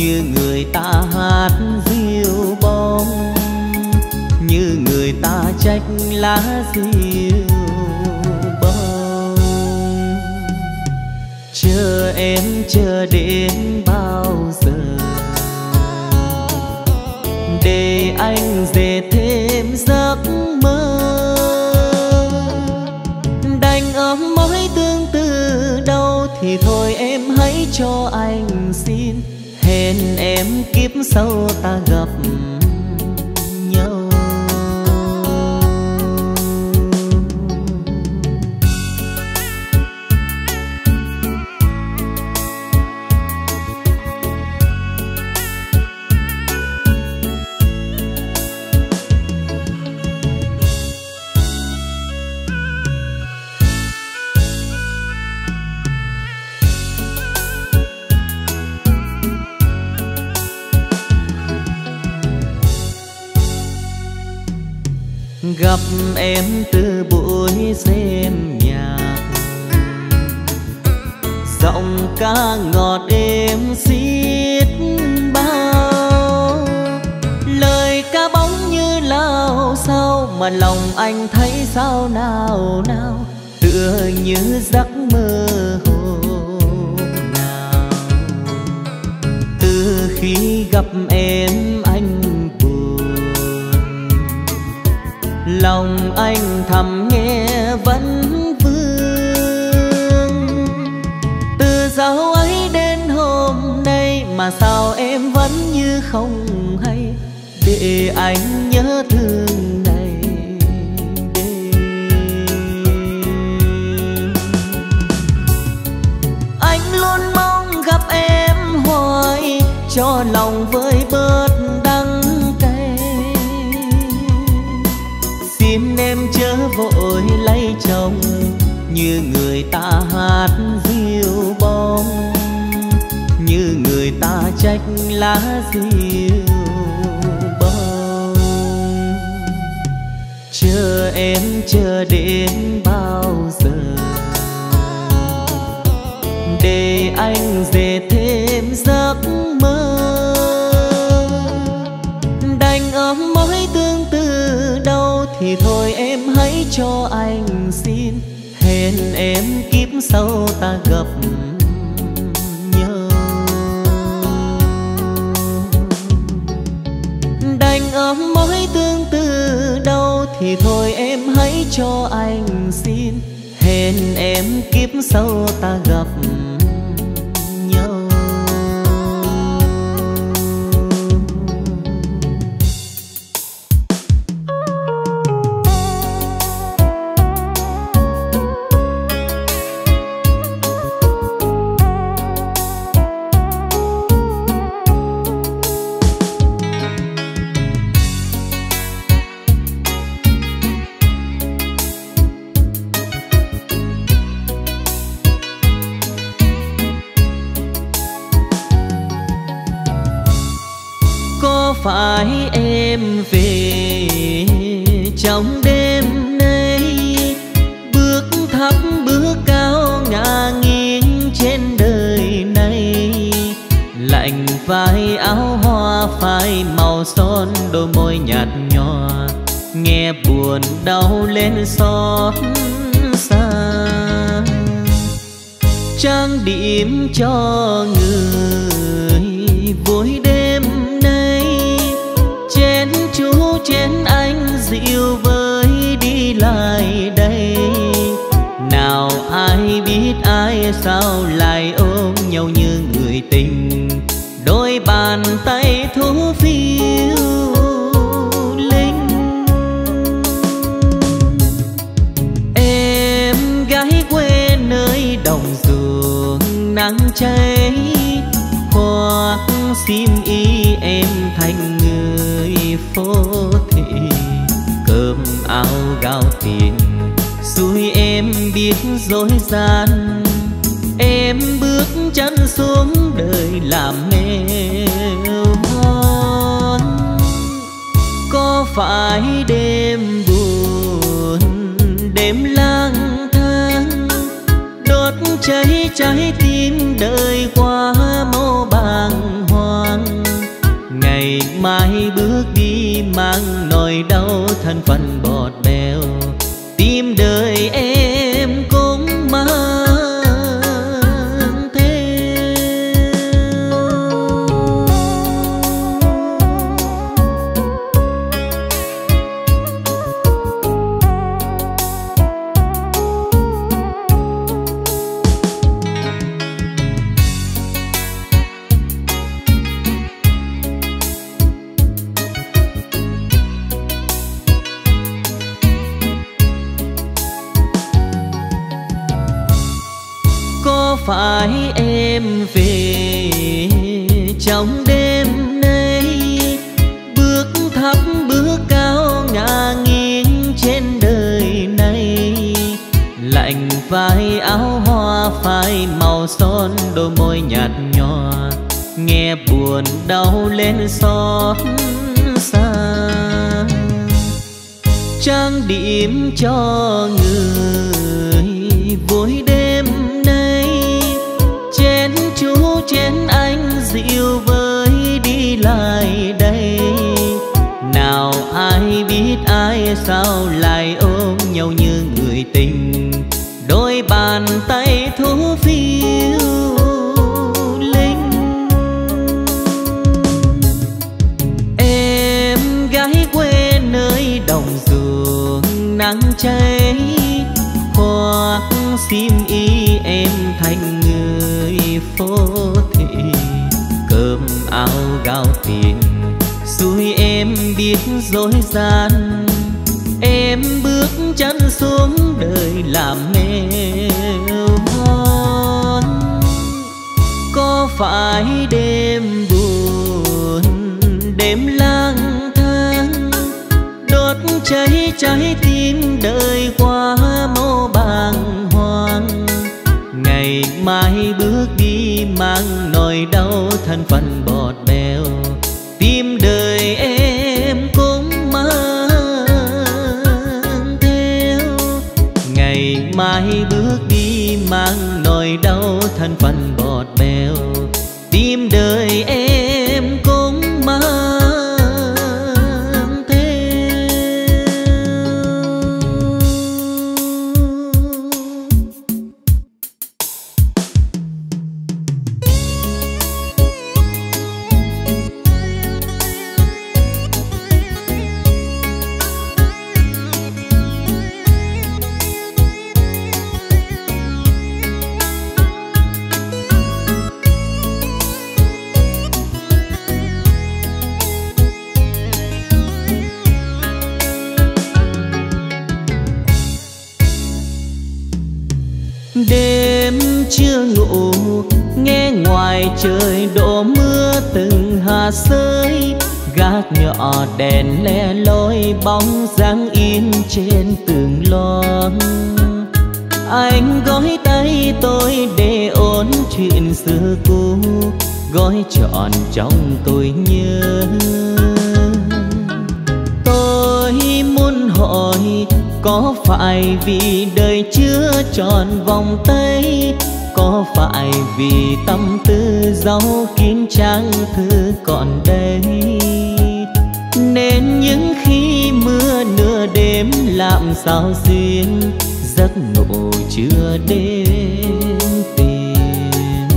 Như người ta hát diêu bông, như người ta trách lá diêu bông. Chờ em chờ đến bao giờ, để anh về thêm giấc mơ. Đành ấm mỗi tương tư đau thì thôi em hãy cho anh hẹn em kiếp sau ta gặp như giấc mơ hôm nào. Từ khi gặp em anh buồn, lòng anh thầm nghe vẫn vương. Từ dạo ấy đến hôm nay mà sao em vẫn như không hay? Để anh nhớ thương cho lòng với bớt đắng cay. xin em chớ vội lấy chồng như người ta hát diêu bông, như người ta trách lá diêu bông chờ em chờ đến bao giờ để anh dễ cho anh xin. Hẹn em kiếp sau ta gặp nhau. Đành ôm mối tương tư đâu thì thôi em hãy cho anh xin. Hẹn em kiếp sau ta gặp phải em về trong đêm nay. Bước thấp bước cao ngả nghiêng trên đời này. Lạnh vai áo hoa phai màu son, đôi môi nhạt nhòa, nghe buồn đau lên xót xa. Trang điểm cho người vui sao lại ôm nhau như người tình? Đôi bàn tay thú phiêu linh. Em gái quê nơi đồng ruộng nắng cháy hoặc xiêm y em thành người phố thị. Cơm áo gạo tiền xui em biết dối gian em bước chân xuống đời làm mèo hoan có phải đêm buồn, đêm lang thang, đốt cháy trái tim đời qua mô bàng hoàng? Ngày mai bước đi mang nỗi đau thân phận tư kín trang thư còn đây. Nên những khi mưa nửa đêm làm sao duyên giấc ngủ chưa đến tìm.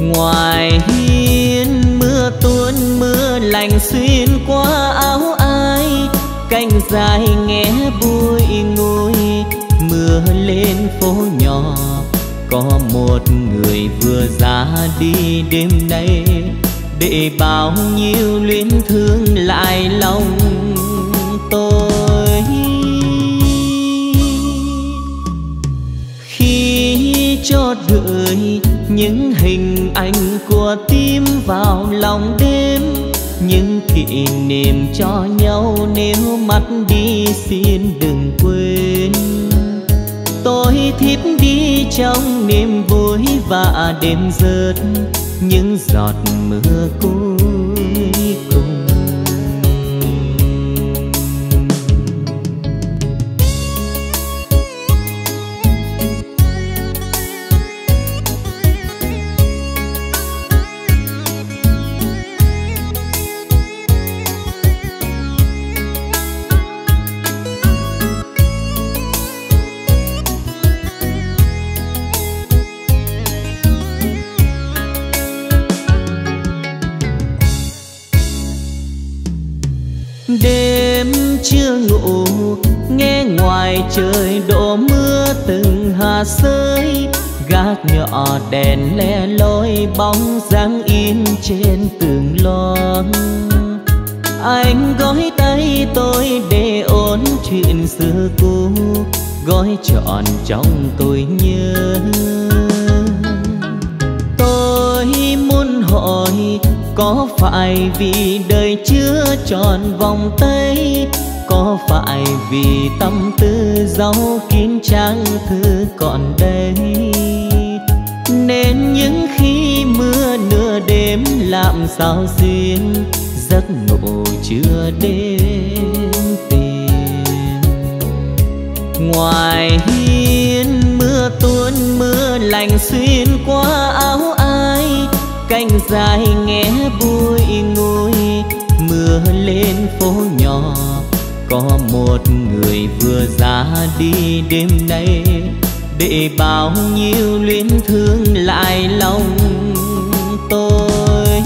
Ngoài hiên mưa tuôn mưa lành xuyên qua áo ai, cành dài nghe bụi ngồi mưa lên phố đi đêm nay, để bao nhiêu luyến thương lại lòng tôi. Khi cho đời những hình ảnh của tim vào lòng đêm, những kỷ niệm cho nhau nếu mắt đi xin đừng quên. Tôi thiếp đi trong niềm vui và đêm rớt những giọt mưa cuối vì đời chưa tròn vòng tay, có phải vì tâm tư giấu kín trang thư còn đây? Nên những khi mưa nửa đêm làm sao duyên, giấc ngủ chưa đến tìm ngoài hiên mưa tuôn mưa lành xuyên qua áo ai, cành dài nghe vui lên phố nhỏ, có một người vừa ra đi đêm nay. Để bao nhiêu luyến thương lại lòng tôi.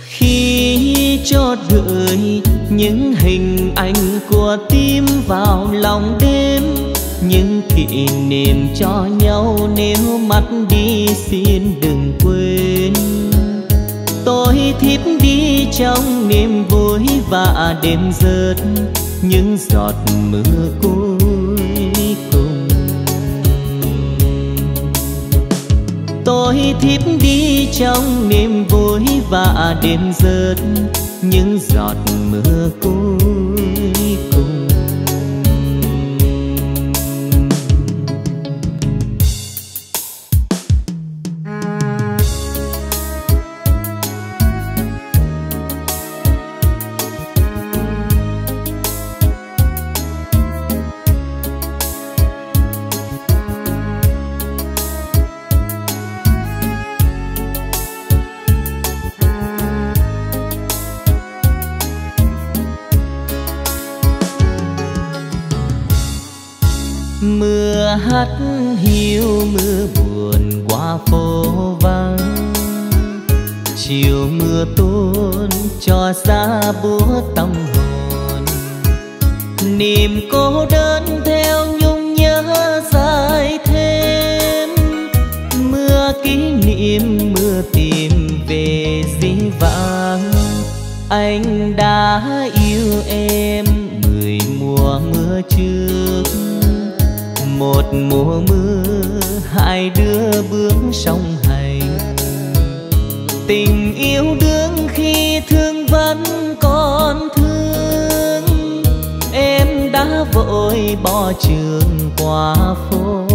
Khi cho đợi những hình ảnh của tim vào lòng đêm, những kỷ niệm cho nhau nếu mắt đi xin đừng quên thiếp đi trong niềm vui và đêm rớt những giọt mưa cuối cùng. Tôi thiếp đi trong niềm vui và đêm rớt những giọt mưa cuối cùng. Mưa hiu mưa buồn qua phố vắng. Chiều mưa tuôn cho xa búa tâm hồn. Niềm cô đơn theo nhung nhớ dài thêm. Mưa kỷ niệm, mưa tìm về dĩ vãng. Anh đã yêu em, mười mùa mưa chưa một mùa mưa, hai đứa bước song hành. Tình yêu đương khi thương vẫn còn thương, em đã vội bỏ trường qua phố.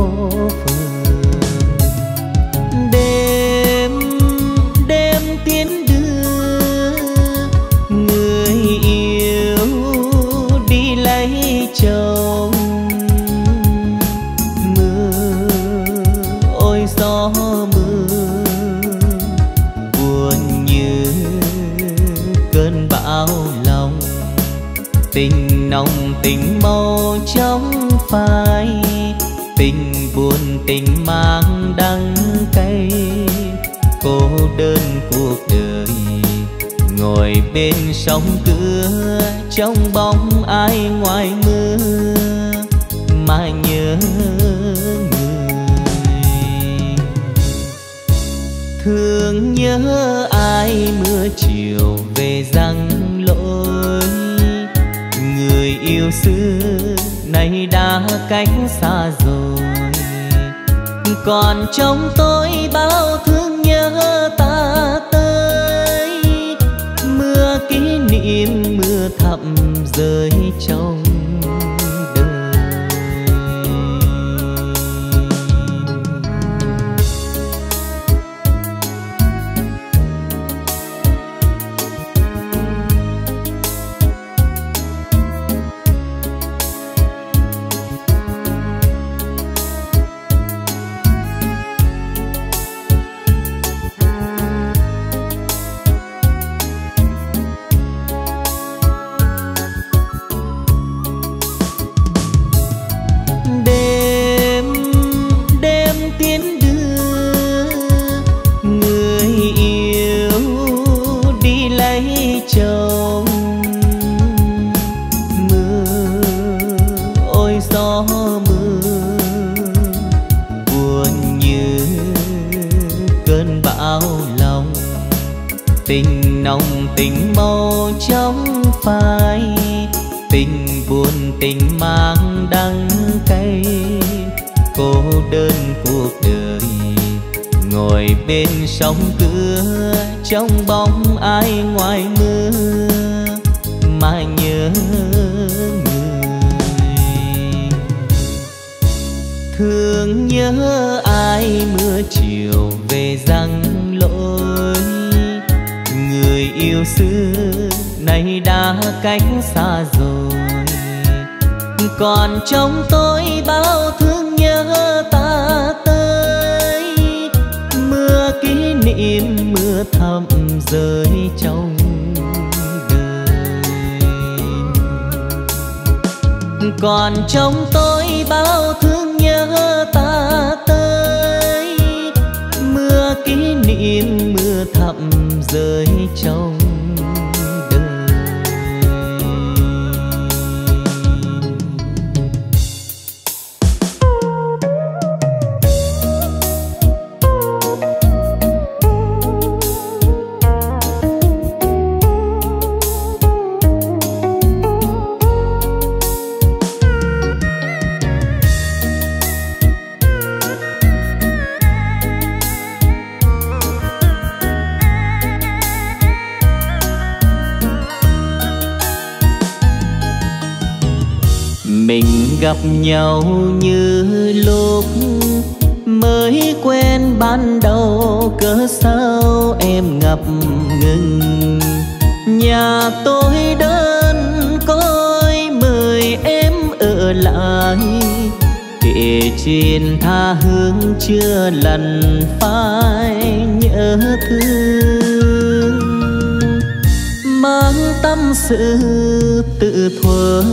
Tình màu trong phai, tình buồn tình mang đắng cay. Cô đơn cuộc đời, ngồi bên sông cửa trong bóng ai ngoài mưa, mà nhớ người. Thương nhớ ai mưa chiều về răng yêu xưa nay đã cách xa rồi. Còn trong tôi bao thương nhớ ta tới. Mưa kỷ niệm mưa thầm rơi trong gặp nhau như lúc mới quen ban đầu. Cớ sao em ngập ngừng? Nhà tôi đơn côi, mời em ở lại. Kể trên tha hương chưa lần phai, nhớ thương. Mang tâm sự tự thuở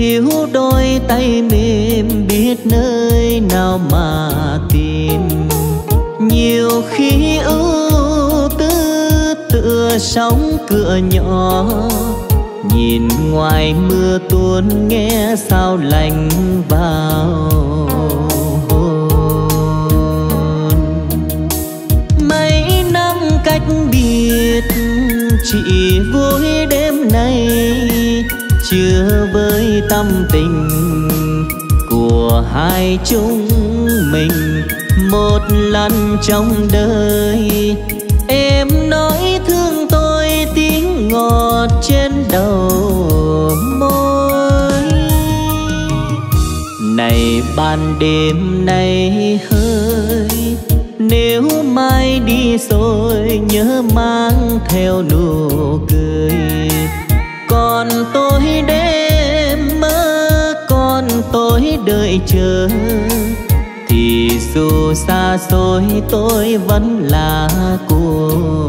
thiếu đôi tay mềm biết nơi nào mà tìm. Nhiều khi ưu tư tựa sóng cửa nhỏ, nhìn ngoài mưa tuôn nghe sao lạnh vào hồn. Mấy năm cách biệt, chỉ vui đêm nay chưa với tâm tình của hai chúng mình. Một lần trong đời, em nói thương tôi tiếng ngọt trên đầu môi. Này ban đêm nay hơi, nếu mai đi rồi nhớ mang theo nụ đợi chờ thì dù xa xôi tôi vẫn là của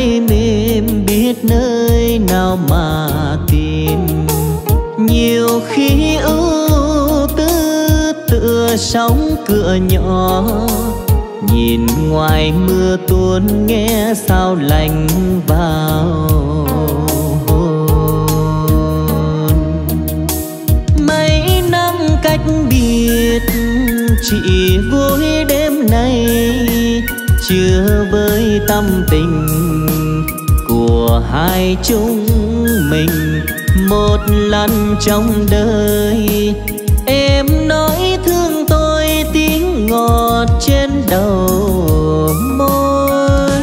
đôi mềm biết nơi nào mà tìm. Nhiều khi ưu tư tựa sóng cửa nhỏ, nhìn ngoài mưa tuôn nghe sao lạnh vào hồn. Mấy năm cách biệt, chỉ vui đêm nay, chưa với tâm tình của hai chúng mình một lần trong đời. Em nói thương tôi tiếng ngọt trên đầu môi.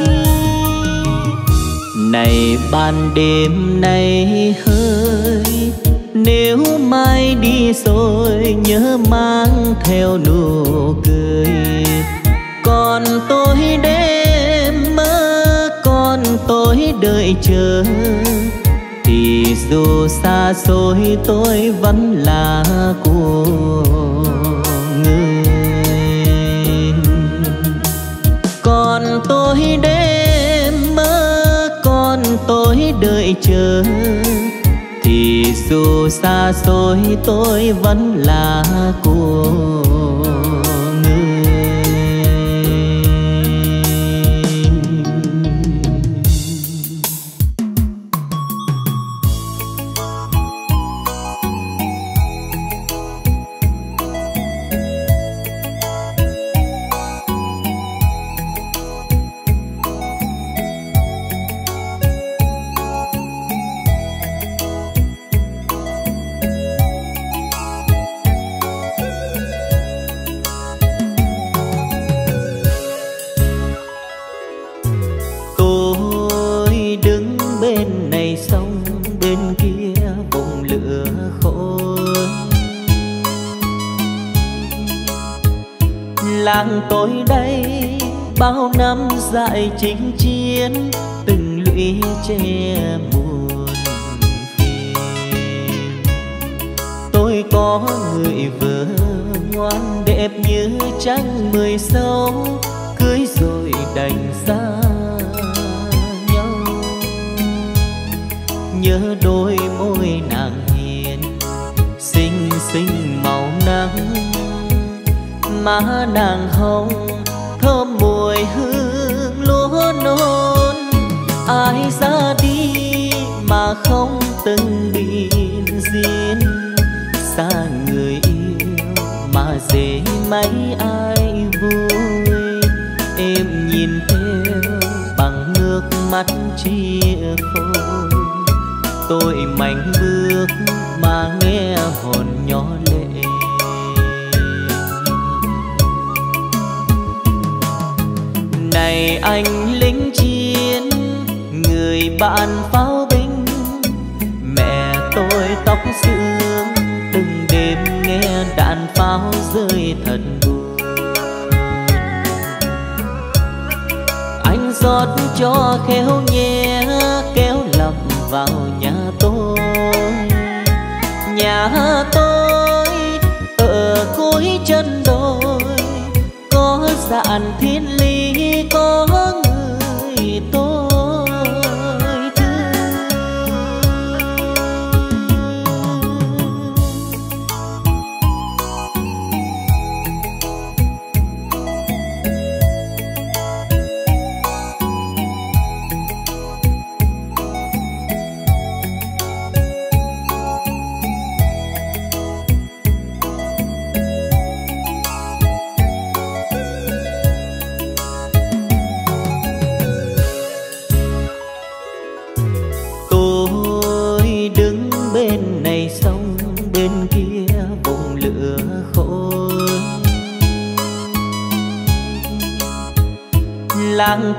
Này ban đêm nay hơi, nếu mai đi rồi nhớ mang theo nụ cười. Còn tôi đêm đợi chờ. Thì dù xa xôi tôi vẫn là của người. Còn tôi đêm mơ, còn tôi đợi chờ. Thì dù xa xôi tôi vẫn là của ngoan đẹp như trăng mười sáu, cưới rồi đành xa nhau nhớ đôi môi nàng hiền xinh xinh màu nắng má nàng hồng thơm mùi hương lúa non. ai ra đi mà không từng biên duyên xa người dễ mấy ai vui? Em nhìn theo bằng nước mắt chia phôi. Tôi mạnh bước mà nghe hồn nhỏ lệ. Này anh lính chiến, người bạn pháo binh, mẹ tôi tóc xưa pháo rơi thật buồn. Anh rót cho khéo nhé, kéo lòng vào nhà tôi. Nhà tôi ở cuối chân đồi, có dạn thiên lý, có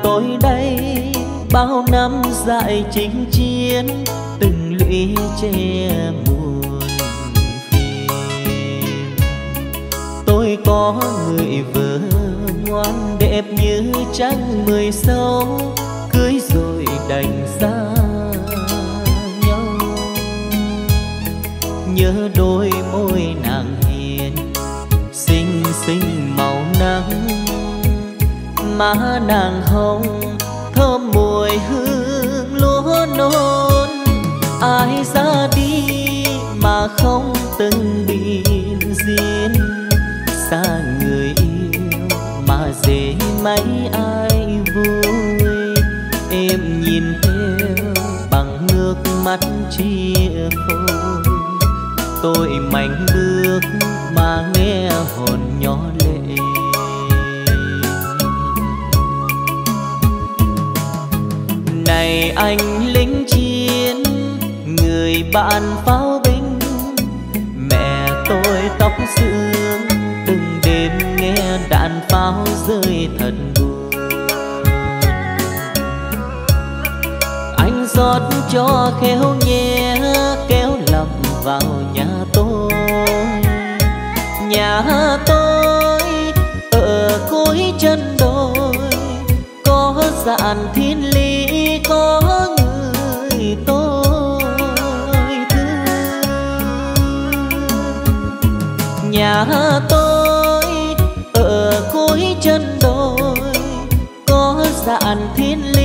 tôi đây, bao năm dại chinh chiến, từng lũy che buồn phiền. Tôi có người vợ ngoan đẹp như trăng mười sâu cưới rồi đành xa nhau. Nhớ đôi môi má nàng hồng, thơm mùi hương lúa non. Ai ra đi mà không từng biên duyên xa người yêu mà dễ mấy ai vui. Em nhìn theo bằng nước mắt chia phôi, tôi mạnh bước mà nghe hồn anh lính chiến, người bạn pháo binh. Mẹ tôi tóc sương từng đêm nghe đạn pháo rơi thật buồn. Anh rót cho khéo nhé, kéo lầm vào nhà tôi. Nhà tôi ở cuối chân đồi, có dàn thiên lý tôi ở cuối chân đồi có dàn thiên lý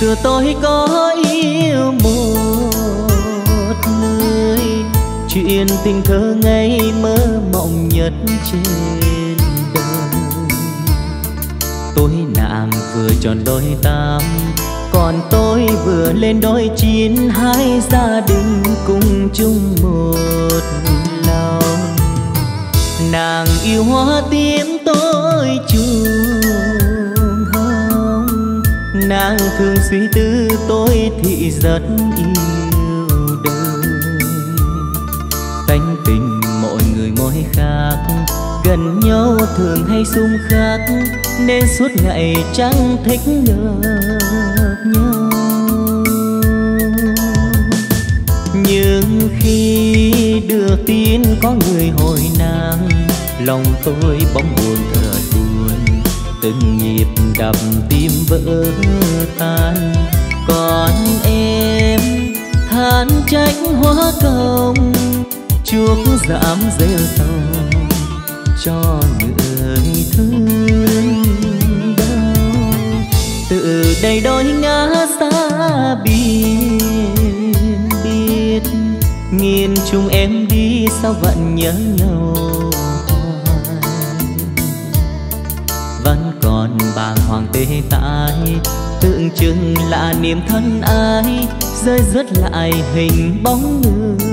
xưa tôi có yêu một người. Chuyện tình thơ ngây mơ mộng nhất trên đời. Tôi nàng vừa tròn đôi tám, còn tôi vừa lên đôi chín. Hai gia đình cùng chung một lòng. Nàng yêu hoa tím tôi chuông nàng thường suy tư, tôi thì rất yêu đời. Tánh tình mọi người mỗi khác, gần nhau thường hay xung khắc, nên suốt ngày chẳng thích được nhau. Nhưng khi được tin có người hồi nàng, lòng tôi bỗng buồn thơ buồn từng nhịp đập tim vỡ tan. Còn em, than trách hóa công, chuốc giảm rêu sầu cho người thương đau. Từ đây đôi ngã xa biển, biết nhìn chung em đi sao vẫn nhớ nhau. Bàng hoàng tê tái. Tượng trưng là niềm thân ai rơi rớt lại hình bóng người.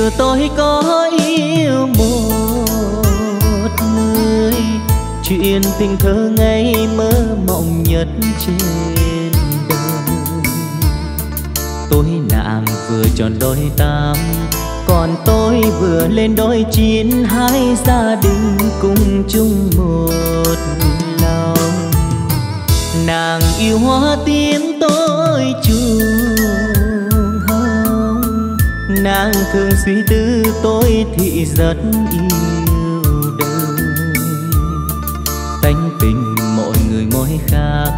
Xưa tôi có yêu một người. Chuyện tình thơ ngây mơ mộng nhất trên đời. Tôi nàng vừa tròn đôi tám, còn tôi vừa lên đôi chín. Hai gia đình cùng chung một lòng. Nàng yêu hoa tím tôi chuông nàng thường suy tư tôi thì rất yêu đời. Mỗi khác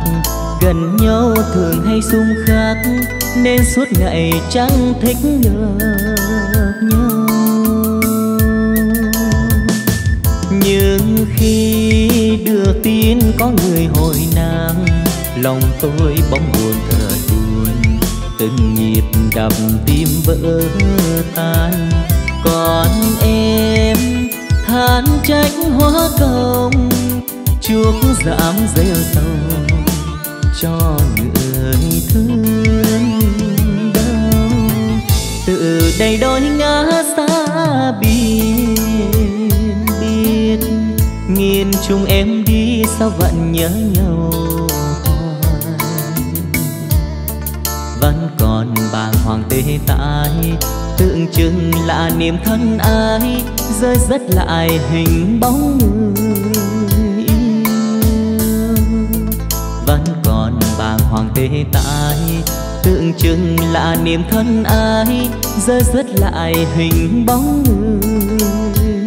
gần nhau thường hay xung khắc nên suốt ngày chẳng thích được nhau. Nhưng khi đưa tin có người hồi nàng, lòng tôi bỗng buồn thơ từng nhịp đập tim vỡ tan. Còn em, than trách hóa công, chuốc giảm rêu sầu cho người thương đau. Từ đây đôi ngã xa biệt biệt nhìn chung em đi sao vẫn nhớ nhau. Còn bàng hoàng tê tái. Tượng trưng là niềm thân ai rơi rất lại hình bóng người yêu. Vẫn còn bàng hoàng tê tái, tượng trưng là niềm thân ai rơi rất lại hình bóng người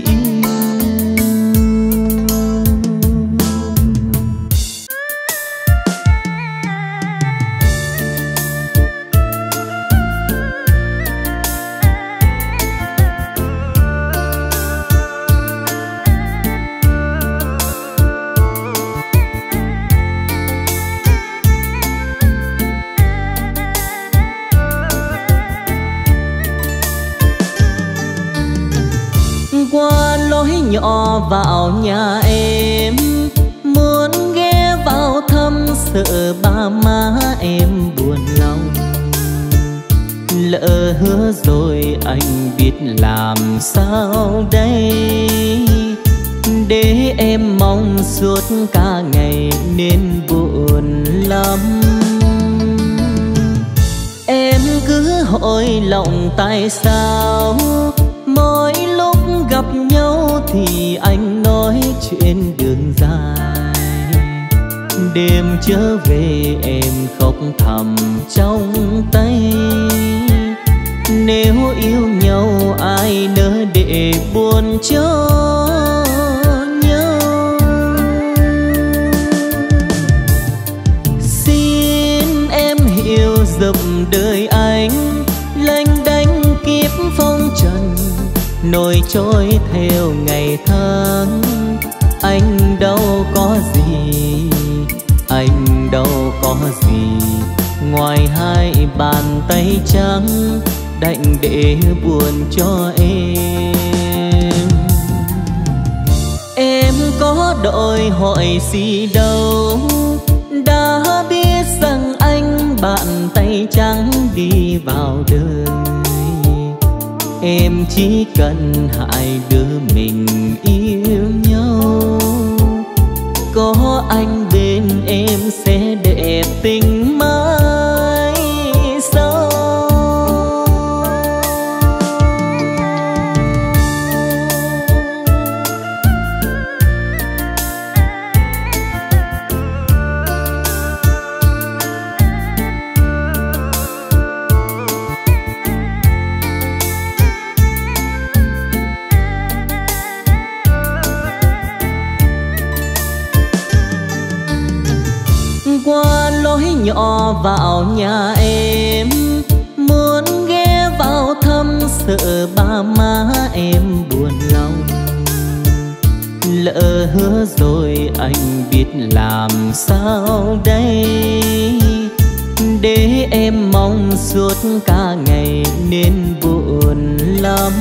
ngày nên buồn lắm.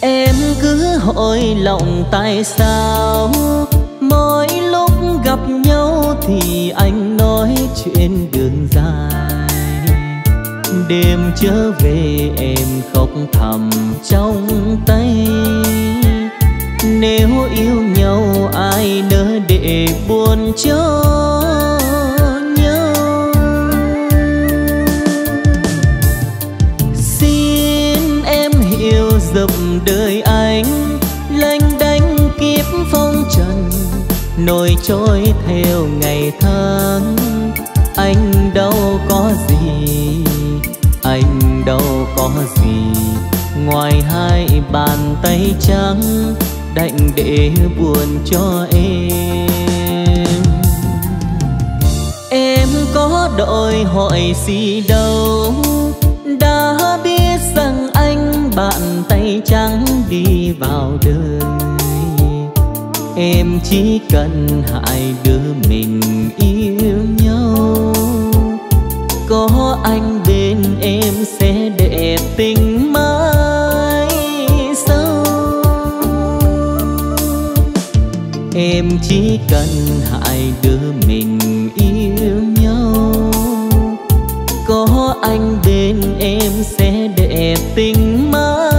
Em cứ hỏi lòng tại sao mỗi lúc gặp nhau thì anh nói chuyện đường dài. Đêm trở về em khóc thầm trong tay. Nếu yêu nhau ai nỡ để buồn cho nổi trôi theo ngày tháng. Anh đâu có gì, anh đâu có gì. Ngoài hai bàn tay trắng, đành để buồn cho em. Em có đòi hỏi gì đâu, đã biết rằng anh bàn tay trắng đi vào đời em chỉ cần hai đứa mình yêu nhau. Có anh bên em sẽ đẹp tình mãi sau em chỉ cần hai đứa mình yêu nhau. Có anh bên em sẽ đẹp tình mãi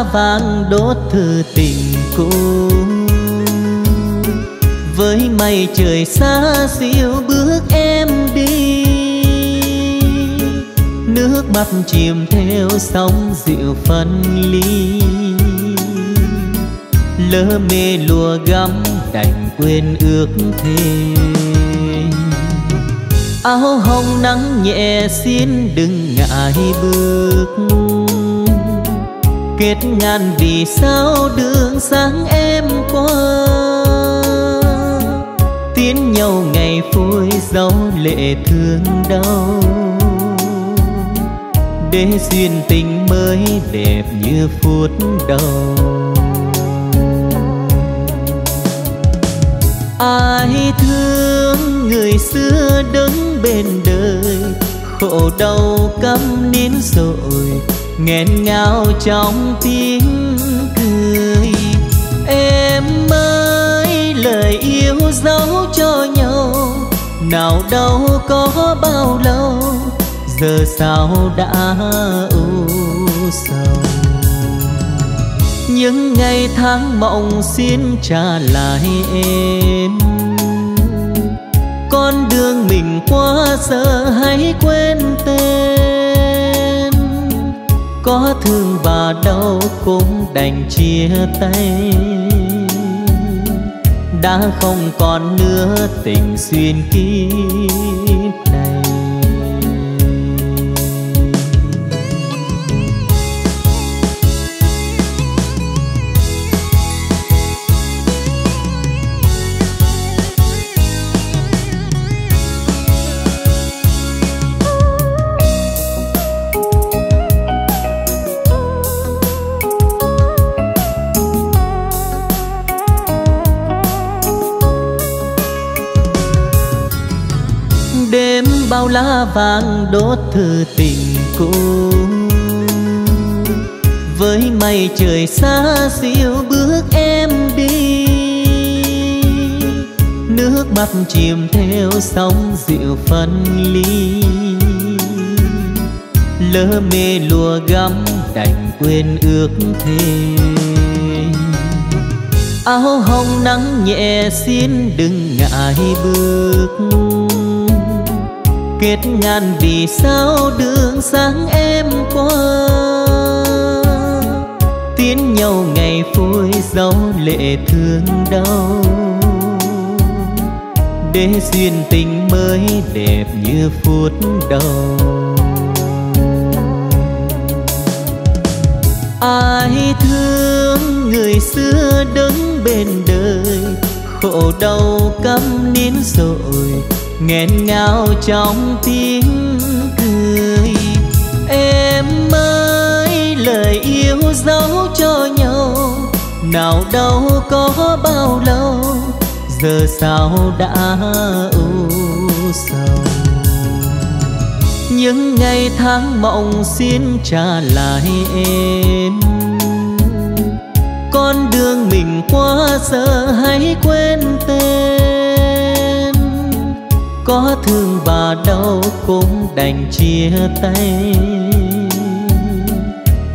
bao vàng đốt thư tình cũ. Với mây trời xa xíu bước em đi, nước mắt chìm theo sóng dịu phân ly. Lỡ mê lùa gắm đành quên ước thề. Áo hồng nắng nhẹ xin đừng ngại bước kết ngàn vì sao đường sáng em qua? Tiến nhau ngày phôi dấu lệ thương đau. Để duyên tình mới đẹp như phút đầu. Ai thương người xưa đứng bên đời, khổ đau căm nín rồi nghẹn ngào trong tiếng cười. Em ơi, lời yêu dấu cho nhau, nào đâu có bao lâu, giờ sao đã u sầu? Những ngày tháng mộng xin trả lại em. Con đường mình qua giờ hãy quên tên có thương và đau cũng đành chia tay đã không còn nữa tình xuyên kia. Lá vàng đốt thư tình cũ. Với mây trời xa xíu bước em đi. Nước mắt chìm theo sóng dịu phân ly. Lỡ mê lùa gắm đành quên ước thề. Áo hồng nắng nhẹ xin đừng ngại bước kết ngàn vì sao đường sáng em qua? Tiến nhau ngày phôi dấu lệ thương đau. Để duyên tình mới đẹp như phút đầu. Ai thương người xưa đứng bên đời? Khổ đau căm nín rồi nghẹn ngào trong tiếng cười. Em ơi, lời yêu dấu cho nhau, nào đâu có bao lâu, giờ sao đã u sầu? Những ngày tháng mộng xin trả lại em. Con đường mình qua giờ hãy quên tên có thương và đau cũng đành chia tay.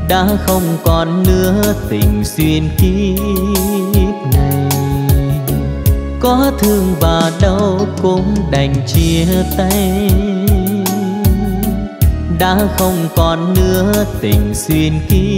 Đã không còn nữa tình duyên kiếp này. Có thương và đau cũng đành chia tay. Đã không còn nữa tình duyên kiếp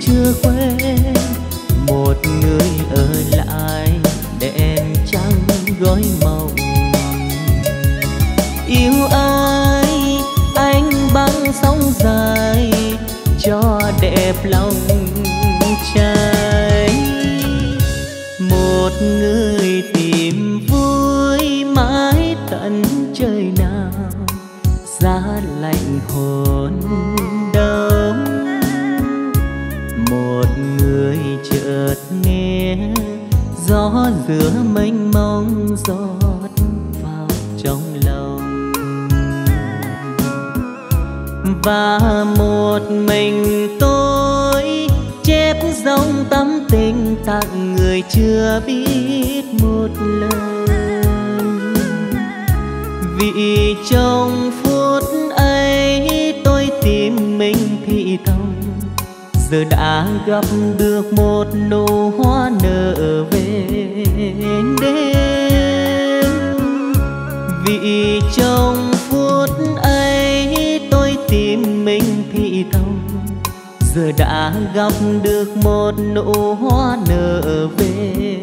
chưa quên một người ở lại đèn trắng gói mộng yêu ai anh băng sóng dài cho đẹp lòng trai một người và một mình tôi chép dòng tâm tình tặng người chưa biết một lời. Vì trong phút ấy tôi tìm mình thì thầm giờ đã gặp được một nụ hoa nở về đêm. Vì trong giờ đã gặp được một nụ hoa nở về.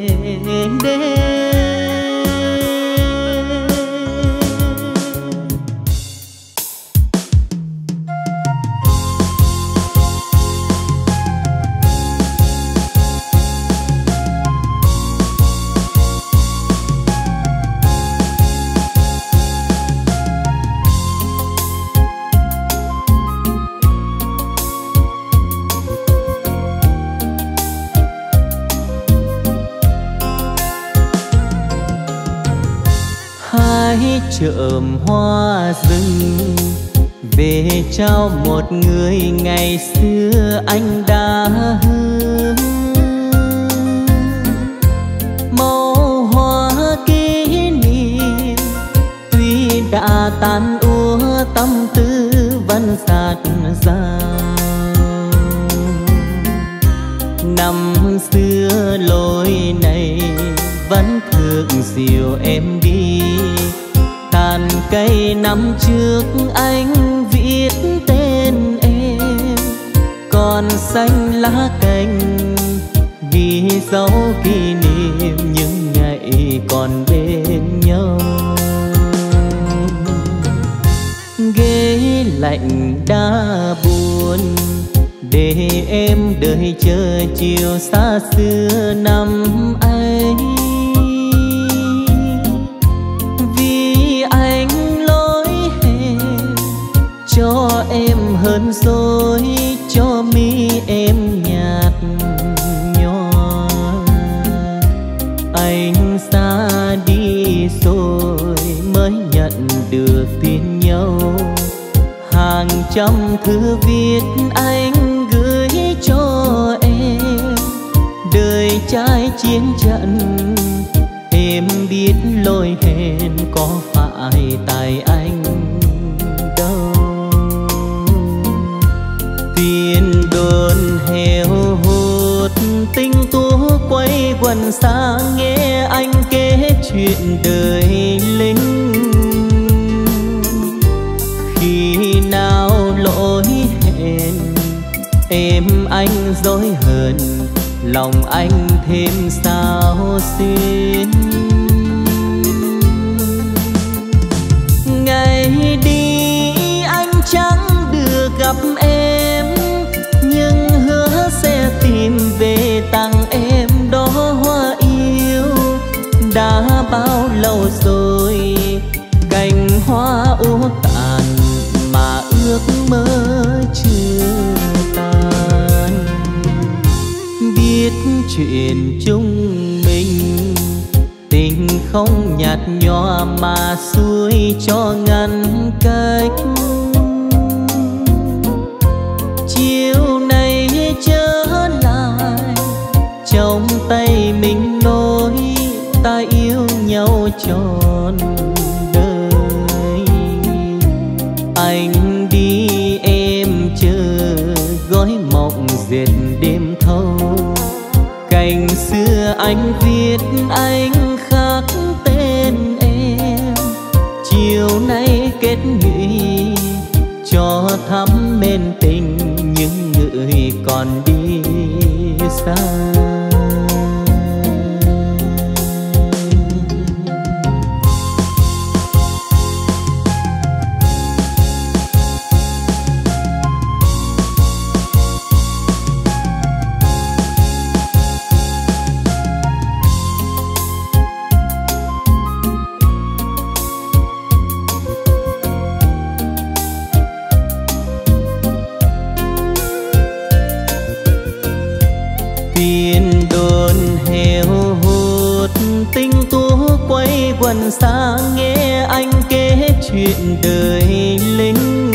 Quần xa nghe anh kể chuyện đời lính.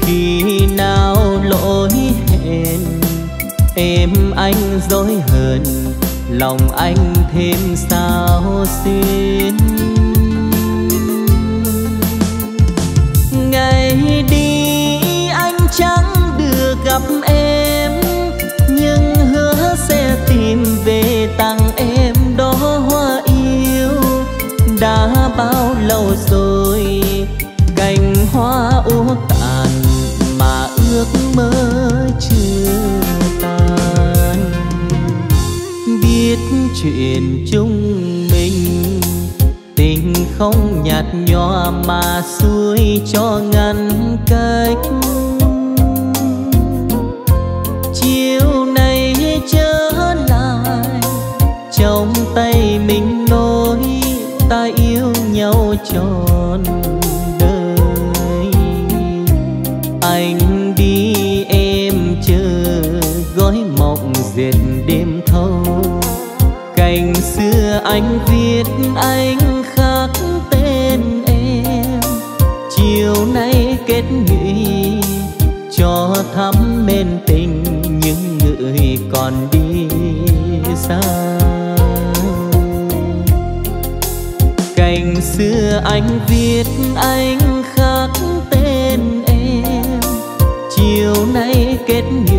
Khi nào lỗi hẹn em anh dối hờn, lòng anh thêm sao xuyên lâu rồi, cành hoa úa tàn mà ước mơ chưa tan. Biết chuyện chung mình, tình không nhạt nhòa mà xuôi cho ngăn anh viết anh khắc tên em. Chiều nay kết nghị cho thắm men tình những người còn đi xa. Cành xưa anh viết anh khắc tên em. Chiều nay kết nghị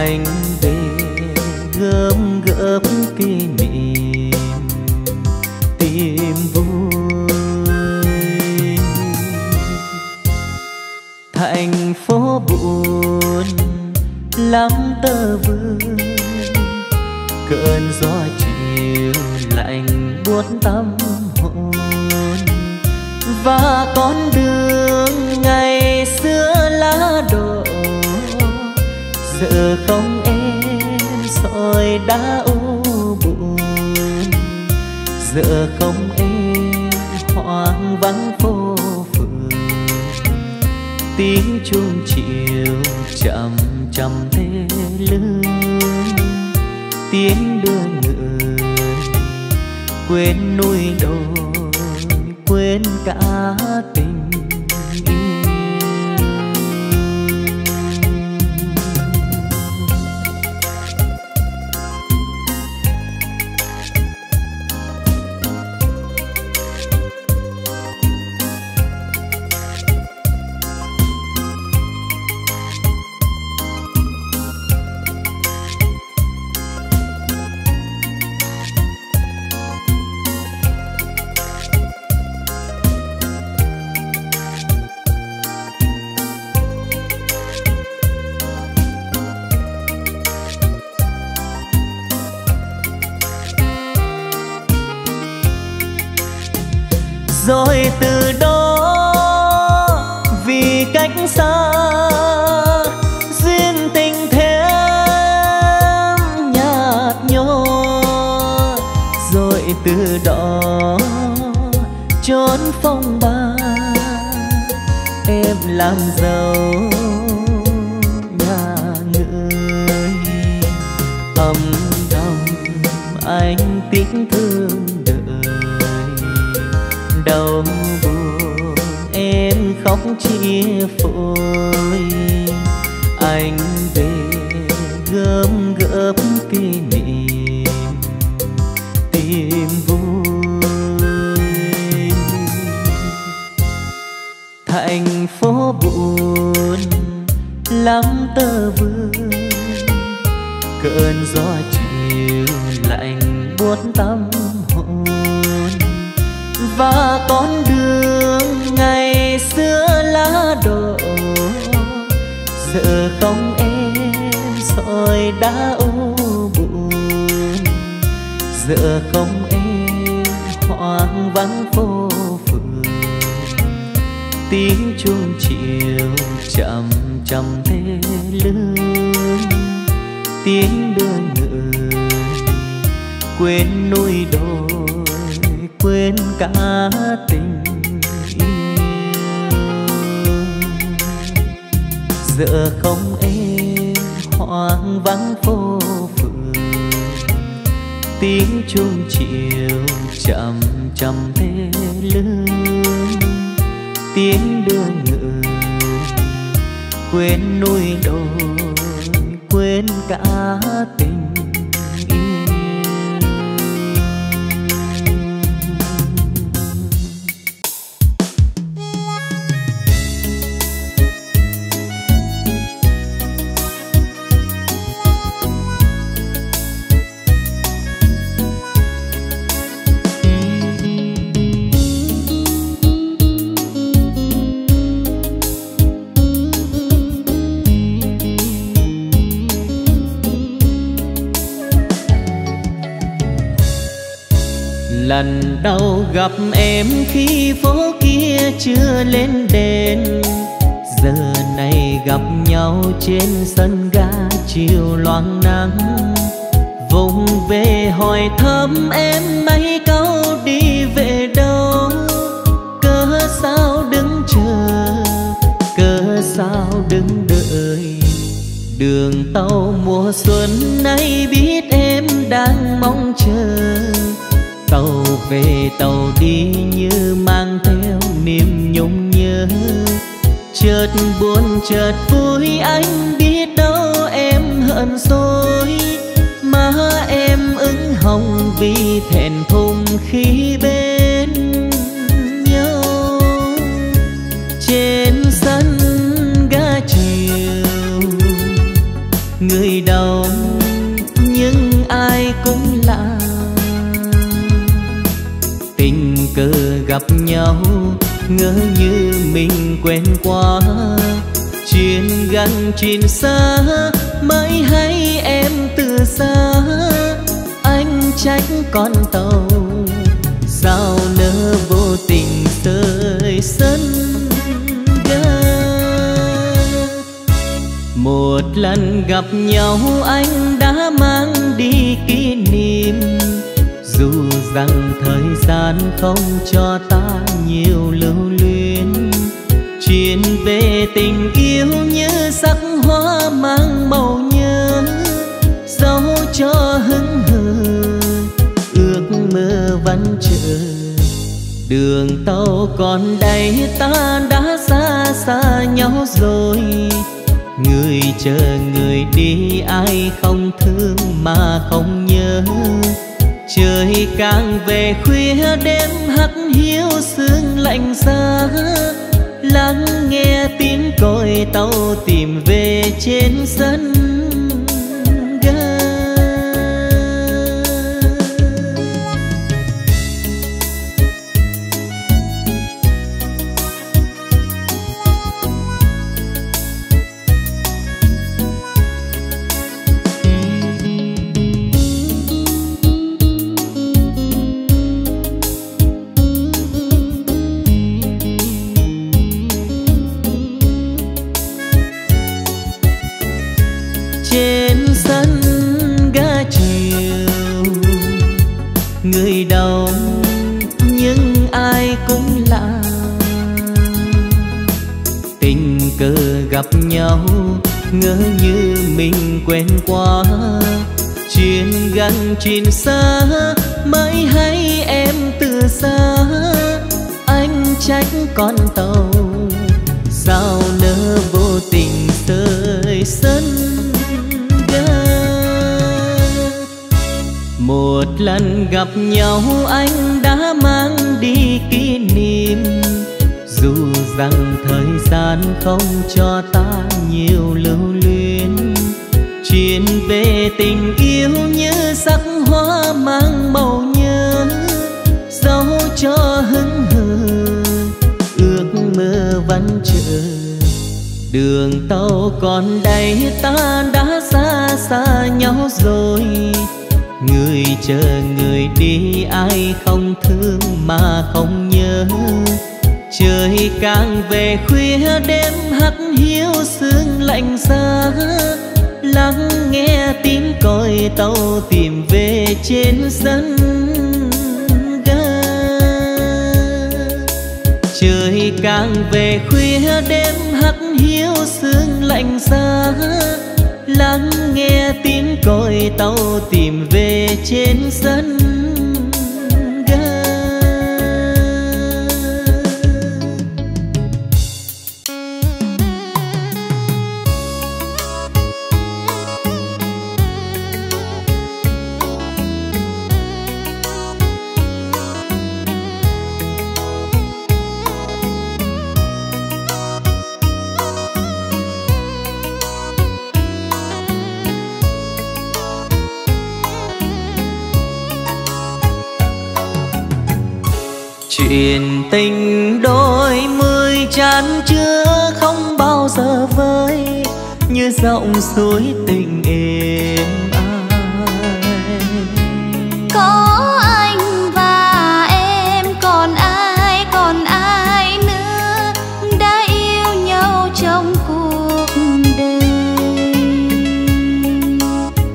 anh về gớm gớm kỷ niệm, tìm vui. Thành phố buồn, lắm tơ vương. Cơn gió chiều lạnh buốt tâm hồn. Và quên núi đồi quên cả tình cho ta nhiều lưu luyến. Chuyện về tình yêu như sắc hoa mang màu nhớ, dấu cho hững hờ, ước mơ vẫn chờ. Đường tàu còn đây, ta đã xa xa nhau rồi. Người chờ người đi, ai không thương mà không nhớ trời càng về khuya đêm hắt hiu sương lạnh giá. Lắng nghe tiếng còi tàu tìm về trên sân. Nhau, ngỡ như mình quen quá. Chuyện gần chuyện xa, mãi hay em từ xa. Anh trách con tàu, sao nỡ vô tình rơi sân ga? Một lần gặp nhau, anh đã mang đi kỷ niệm dù rằng thời gian không cho ta nhiều lưu luyến, chuyện về tình yêu như sắc hoa mang màu nhớ, dấu cho hững hờ, ước mơ vẫn chờ. Đường tàu còn đây ta đã xa xa nhau rồi, người chờ người đi ai không thương mà không nhớ trời càng về khuya đêm hắt hiu sương lạnh giá. Lắng nghe tiếng còi tàu tìm về trên sân ga. Trời càng về khuya đêm hắt hiu sương lạnh giá. Lắng nghe tiếng còi tàu tìm về trên sân chuyện tình đôi mươi chán chưa không bao giờ vơi như giọng suối tình êm ai. Có anh và em còn ai còn ai nữa đã yêu nhau trong cuộc đời?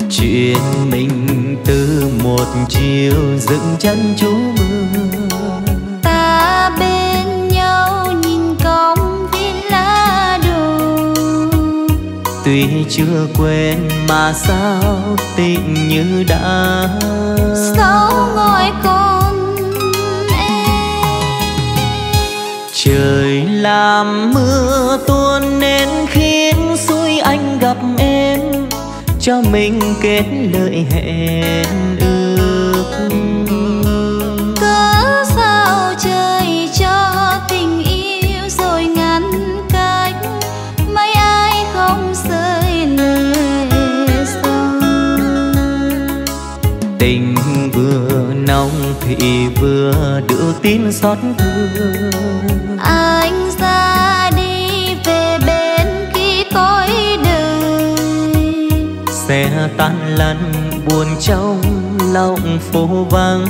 Chuyện mình từ một chiều dựng chân chú tuy chưa quên mà sao tình như đã. Sao ngồi con em? Trời làm mưa tuôn nên khiến suối anh gặp em cho mình kết lời hẹn ước vừa đưa tin xót thương. Anh ra đi về bên khi tối đời xe tan lăn buồn trong lòng phố vắng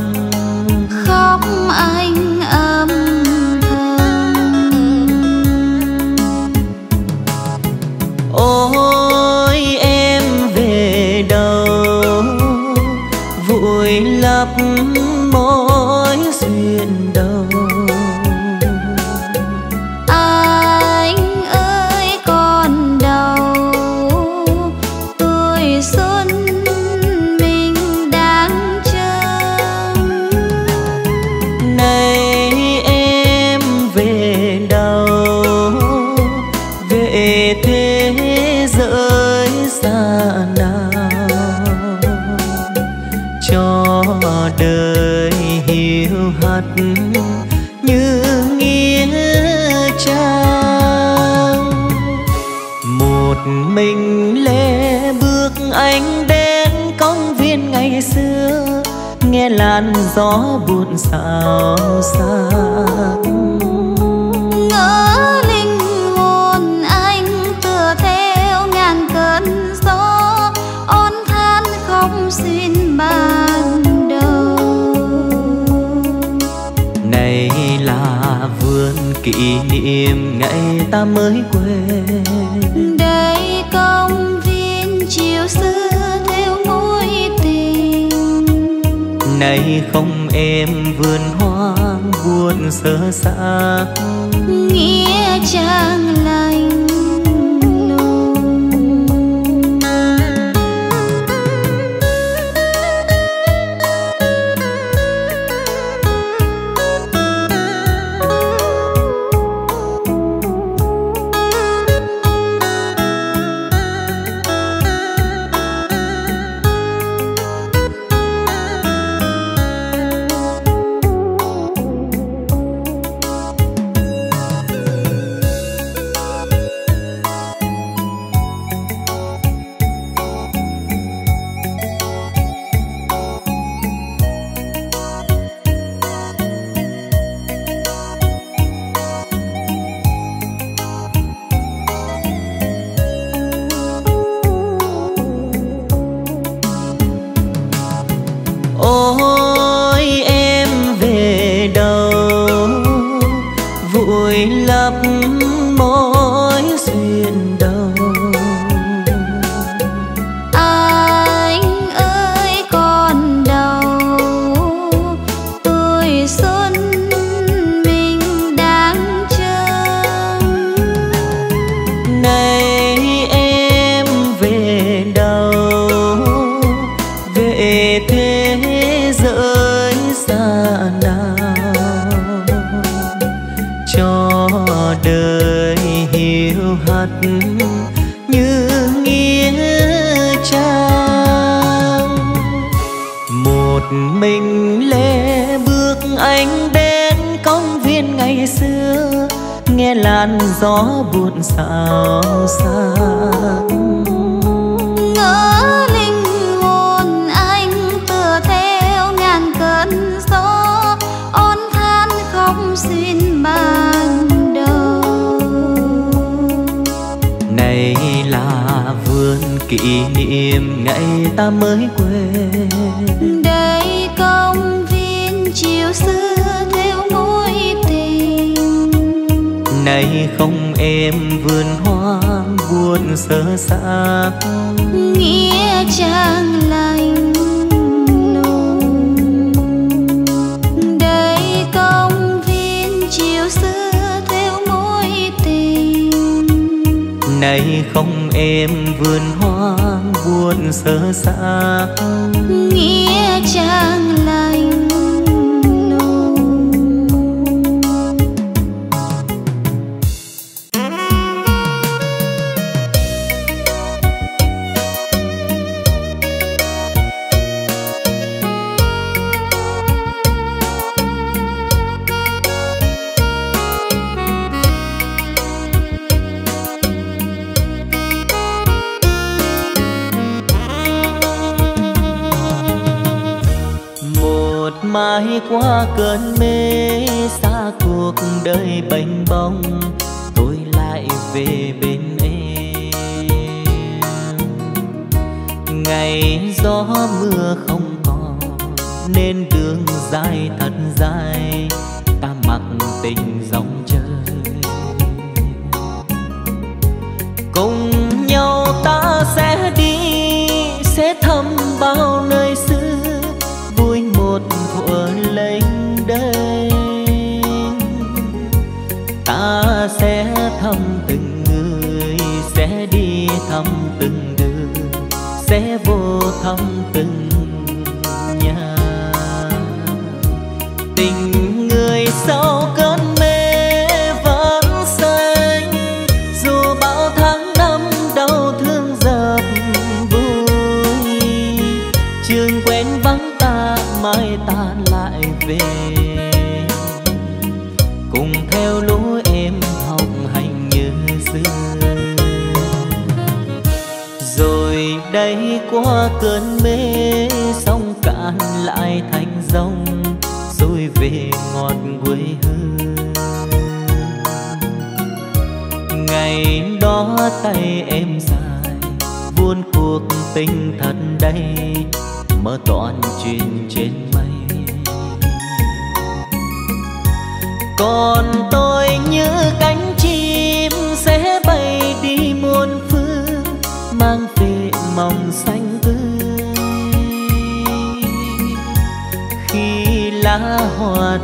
mình lê bước anh đến công viên ngày xưa nghe làn gió buồn xào xạc. Ngỡ linh hồn anh tựa theo ngàn cơn gió ôn than không xin ban đầu. Này là vườn kỷ niệm ngày ta mới quên nay không em vườn hoang buồn sơ xác nghĩa trang lành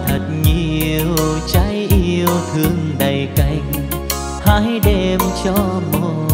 thật nhiều trái yêu thương đầy cành. Hãy đem cho một